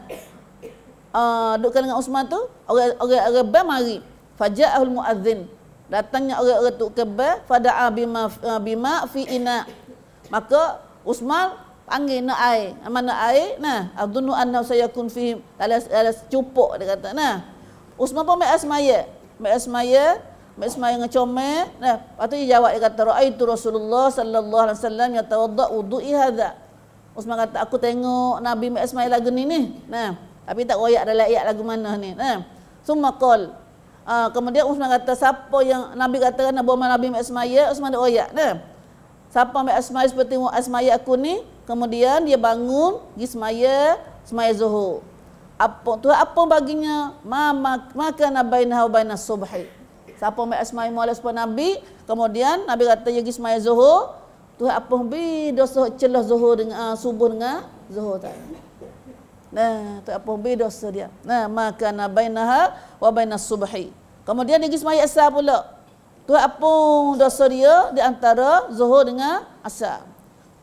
uh, duduk dengan Utsman tu orang orang Arab mari. Faja'ahul muadzin datangnya orang-orang tu ke bar fada'a bima bima fi ina. Maka Utsman panggil nak air. Mana air? Nah adunu anna sayakun fi alas alas cupuk dia kata. Nah Usman pun mai asmaya mai asmaya mai asmaya ngecome nah lepas tu dia jawab dia kata raaitu Rasulullah sallallahu alaihi wasallam yatawadda wudu'i hadha. Usman kata aku tengok Nabi mai asmaya lagu ni ni. Nah tapi tak royak dalam ayat lagu mana ni. Nah summa qal Uh, kemudian Usman kata siapa yang Nabi katakan Nabi Nabi Muhammad Asmaya Usman dia royak nah siapa ambil asmaya seperti asmaya aku ni Kemudian dia bangun, pergi semaya, semaya zuhur. Apa tu apa baginya? Mama makan abaina wa baina subhi. Siapa mai asma'i muala supaya Nabi, kemudian Nabi kata dia pergi semaya zuhur, tu apa bi dosa celah zuhur dengan uh, subuh dengan zuhur tadi. Nah, tu apa bi dosa dia. Nah, makan abainaha wa baina subhi. Kemudian dia semaya asar pula. Tu apa dosa dia di antara zuhur dengan asar.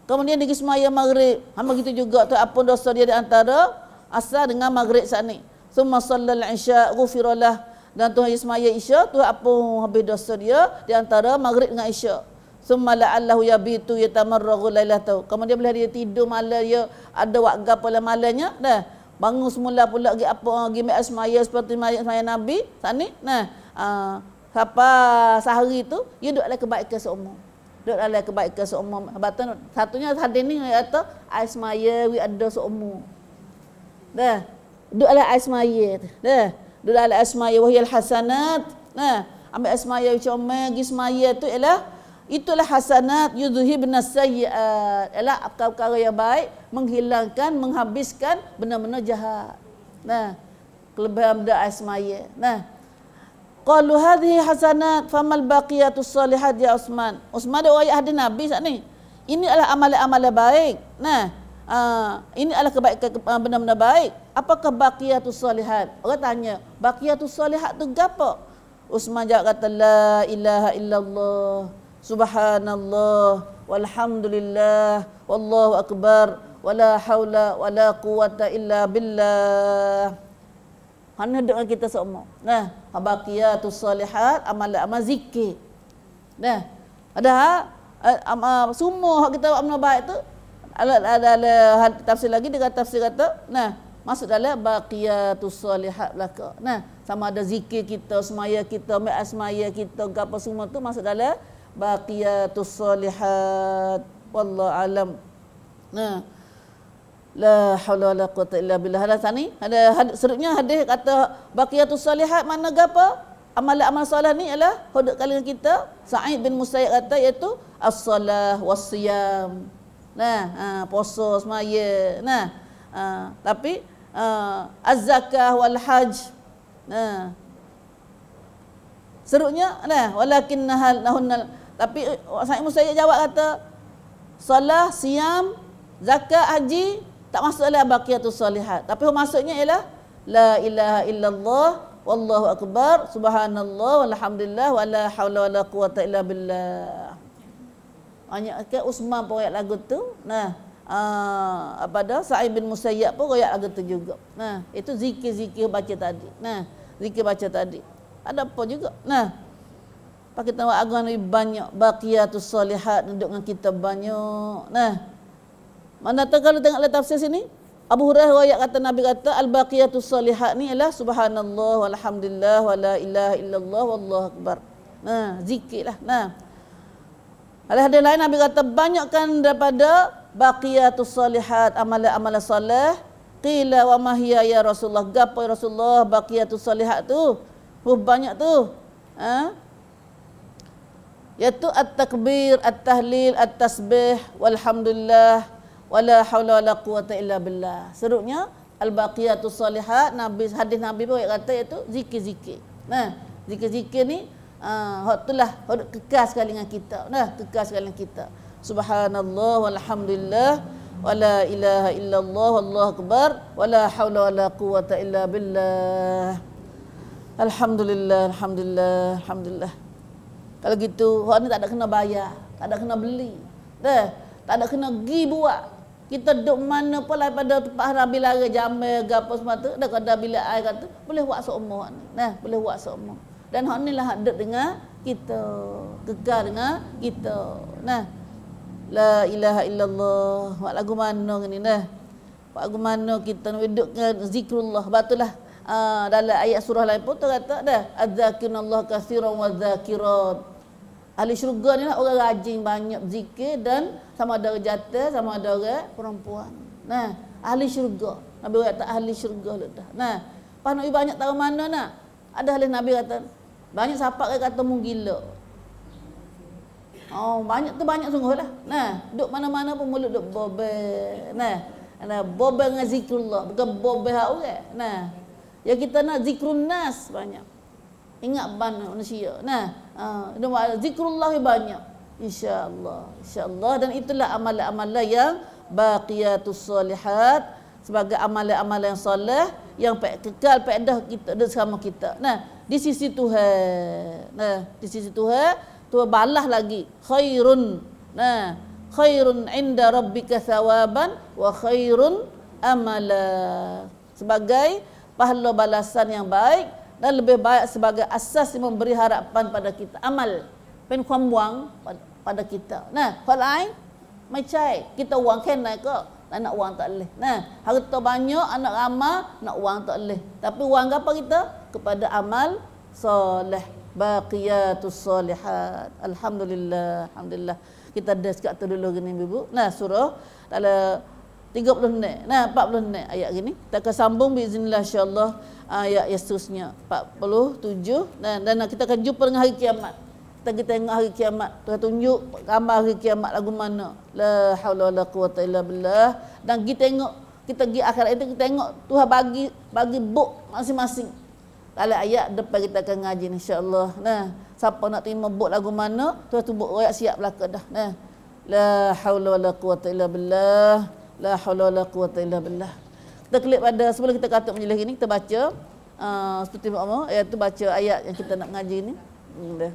Kemudian dia semaya maghrib. Hamba gitu juga tu apa dosa dia di antara asar dengan maghrib saat ni. Summa sallal isya ghufiralah. Dan Tuhan semaya isya tu apa habis dosa dia di antara maghrib dengan isya. Summa la'allahu yabitu yatamarragu lailatahu. Kemudian bila dia tidur malam dia ada waktu pada malamnya dah bangun semula pula pergi apa pergi mai semaya seperti semaya Nabi saat ni. Nah, uh, siapa sehari tu dia duduk dalam kebaikan seumur duduk dalam kebaikan seumur. Batan satunya hadis ni kata ais maya wi ada seumur. Dah. Duduk dalam ais maya tu. Dah. Duduk dalam ais maya wahyal hasanat. Nah, ambil ais maya comel gi semaya tu ialah itulah hasanat yudhibna sayyiat. Ialah perkara yang baik menghilangkan menghabiskan benda-benda jahat. Nah, kelebihan benda ais maya. Nah, Qalu hadhihi hasanat famal baqiyatus salihat ya Utsman. Utsman ada ayat hadis Nabi saat ni. Ini adalah amalan-amalan baik. Nah, uh, ini adalah kebaikan uh, benda-benda baik. Apakah baqiyatus salihat? Orang tanya, baqiyatus salihat tu gapo? Usman jawab kata la ilaha illallah subhanallah walhamdulillah wallahu akbar wala haula wala quwata illa billah. Hanya doa kita semua. Nah, baqiyatus salihat amal amal zikir. Nah, ada uh, semua kita amal baik tu ada ada, ada tafsir lagi dia kata tafsir kata nah masuk dalam baqiyatus salihat belaka nah sama ada zikir kita semaya kita asmaya kita apa semua tu masuk dalam baqiyatus salihat. Wallahu alam. Nah. La haula wala quwata illa billah. Ada tani ada had, hadis kata baqiyatus salihat mana gapo amal amal solat ni ialah hodok kali kita. Sa'id bin Musayyib kata iaitu as-salah was-siyam. Nah, ha, puasa semaya. Nah, ha, tapi ha, az-zakah wal hajj. Nah. Seruknya nah walakin nahal nahunnal tapi saya Musa jawab kata salah, siam, zakat, haji tak masuk dalam baqiyatus salihat. Tapi maksudnya ialah la ilaha illallah wallahu akbar subhanallah walhamdulillah wala haula wala quwata illa billah. Banyak ke Usman pun royak lagu tu? Nah uh, apa dah? Sa'id bin Musayyab pun royak lagu tu juga. Nah itu zikir-zikir baca tadi. Nah zikir baca tadi. Ada apa juga? Nah pakai tahu agama ni banyak baqiyatus solihat duduk dengan kita banyak nah mana tahu kalau tengok tafsir sini Abu Hurairah royak kata Nabi kata al baqiyatus solihat ni ialah subhanallah walhamdulillah wala ilaha illallah wallahu akbar nah zikirlah nah ada hadis lain Nabi kata banyakkan daripada baqiyatus salihat amalan-amalan soleh. Qila wa mahya ya Rasulullah. Gapo ya Rasulullah baqiyatus salihat tu? Oh banyak tu. Ha? Yaitu at-takbir, at-tahlil, at-tasbih, walhamdulillah, wala hawla wala quwata illa billah. Seruknya al-baqiyatus salihat Nabi hadis Nabi pun kata iaitu zikir-zikir. Nah, zikir-zikir ni Ah, uh, itulah kekal sekali dengan kita. Nah, kekal sekali dengan kita. Subhanallah walhamdulillah wala ilaha illallah wallahu akbar wala haula wala quwata illa billah. Alhamdulillah, alhamdulillah, alhamdulillah. Kalau gitu, hak ni tak ada kena bayar, tak ada kena beli. Dah, tak ada kena pergi buat. Kita duduk mana pun lah pada tempat Rabi Lara Jamil ke apa semua tu. Dah kada bila air kata, boleh buat seumur ni. Nah, boleh buat seumur. Dan hak ni lah dek dengan kita. Kekal dengan kita. Nah. La ilaha illallah. Buat lagu mana ni nah. Buat lagu mana kita nak duduk dengan zikrullah. Batulah. Uh, dalam ayat surah lain pun tu kata dah. Adzakirullah kathiran wa zakirat. Ahli syurga ni lah orang rajin banyak zikir dan sama ada jata sama ada orang perempuan. Nah, ahli syurga. Nabi kata ahli syurga dah. Nah, Nabi banyak tahu mana nak? Ada ahli Nabi kata, banyak sahabat yang kata mu gila. Oh, banyak tu banyak sungguh lah. Nah, duk mana-mana pun mulut duk bobe. Nah, nah bobe dengan zikrullah. Bukan bobe orang. Nah, ya kita nak zikrun nas banyak. Ingat ban manusia. Nah, uh, zikrullah banyak. InsyaAllah. InsyaAllah. Dan itulah amalan-amalan yang baqiyatus salihat. Sebagai amalan-amalan yang soleh. Yang kekal pedah kita. Sama kita. Nah, di sisi Tuhan. Nah, di sisi Tuhan, Tuhan balas lagi. Khairun. Nah, khairun inda rabbika thawaban wa khairun amala. Sebagai pahala balasan yang baik dan lebih baik sebagai asas yang memberi harapan pada kita. Amal. Pen kuam wang pada kita. Nah, kalau lain, macam kita wang kena ke? Tak nak wang tak boleh. Nah, harta banyak, anak ramah, nak wang tak boleh. Tapi wang apa kita? kepada amal soleh baqiyatus solihat alhamdulillah alhamdulillah kita ada sekat tu dulu gini ibu nah surah dalam 30 minit nah 40 minit ayat gini kita akan sambung biiznillah insyaallah ayat yang seterusnya 47 dan dan kita akan jumpa dengan hari kiamat kita kita tengok hari kiamat Tuhan tunjuk gambar hari kiamat lagu mana la haula wala quwata illa billah dan kita tengok kita pergi akhirat itu kita tengok Tuhan bagi bagi buk masing-masing dalam ayat depan kita akan ngaji insya-Allah. Nah, siapa nak terima buat lagu mana, tu tu buat royak siap belaka dah. Nah. La haula wala quwata illa billah. La haula wala quwata illa billah. Kita klik pada sebelum kita kata majlis ini kita baca uh, seperti apa iaitu baca ayat yang kita nak ngaji ni. Hmm, dah.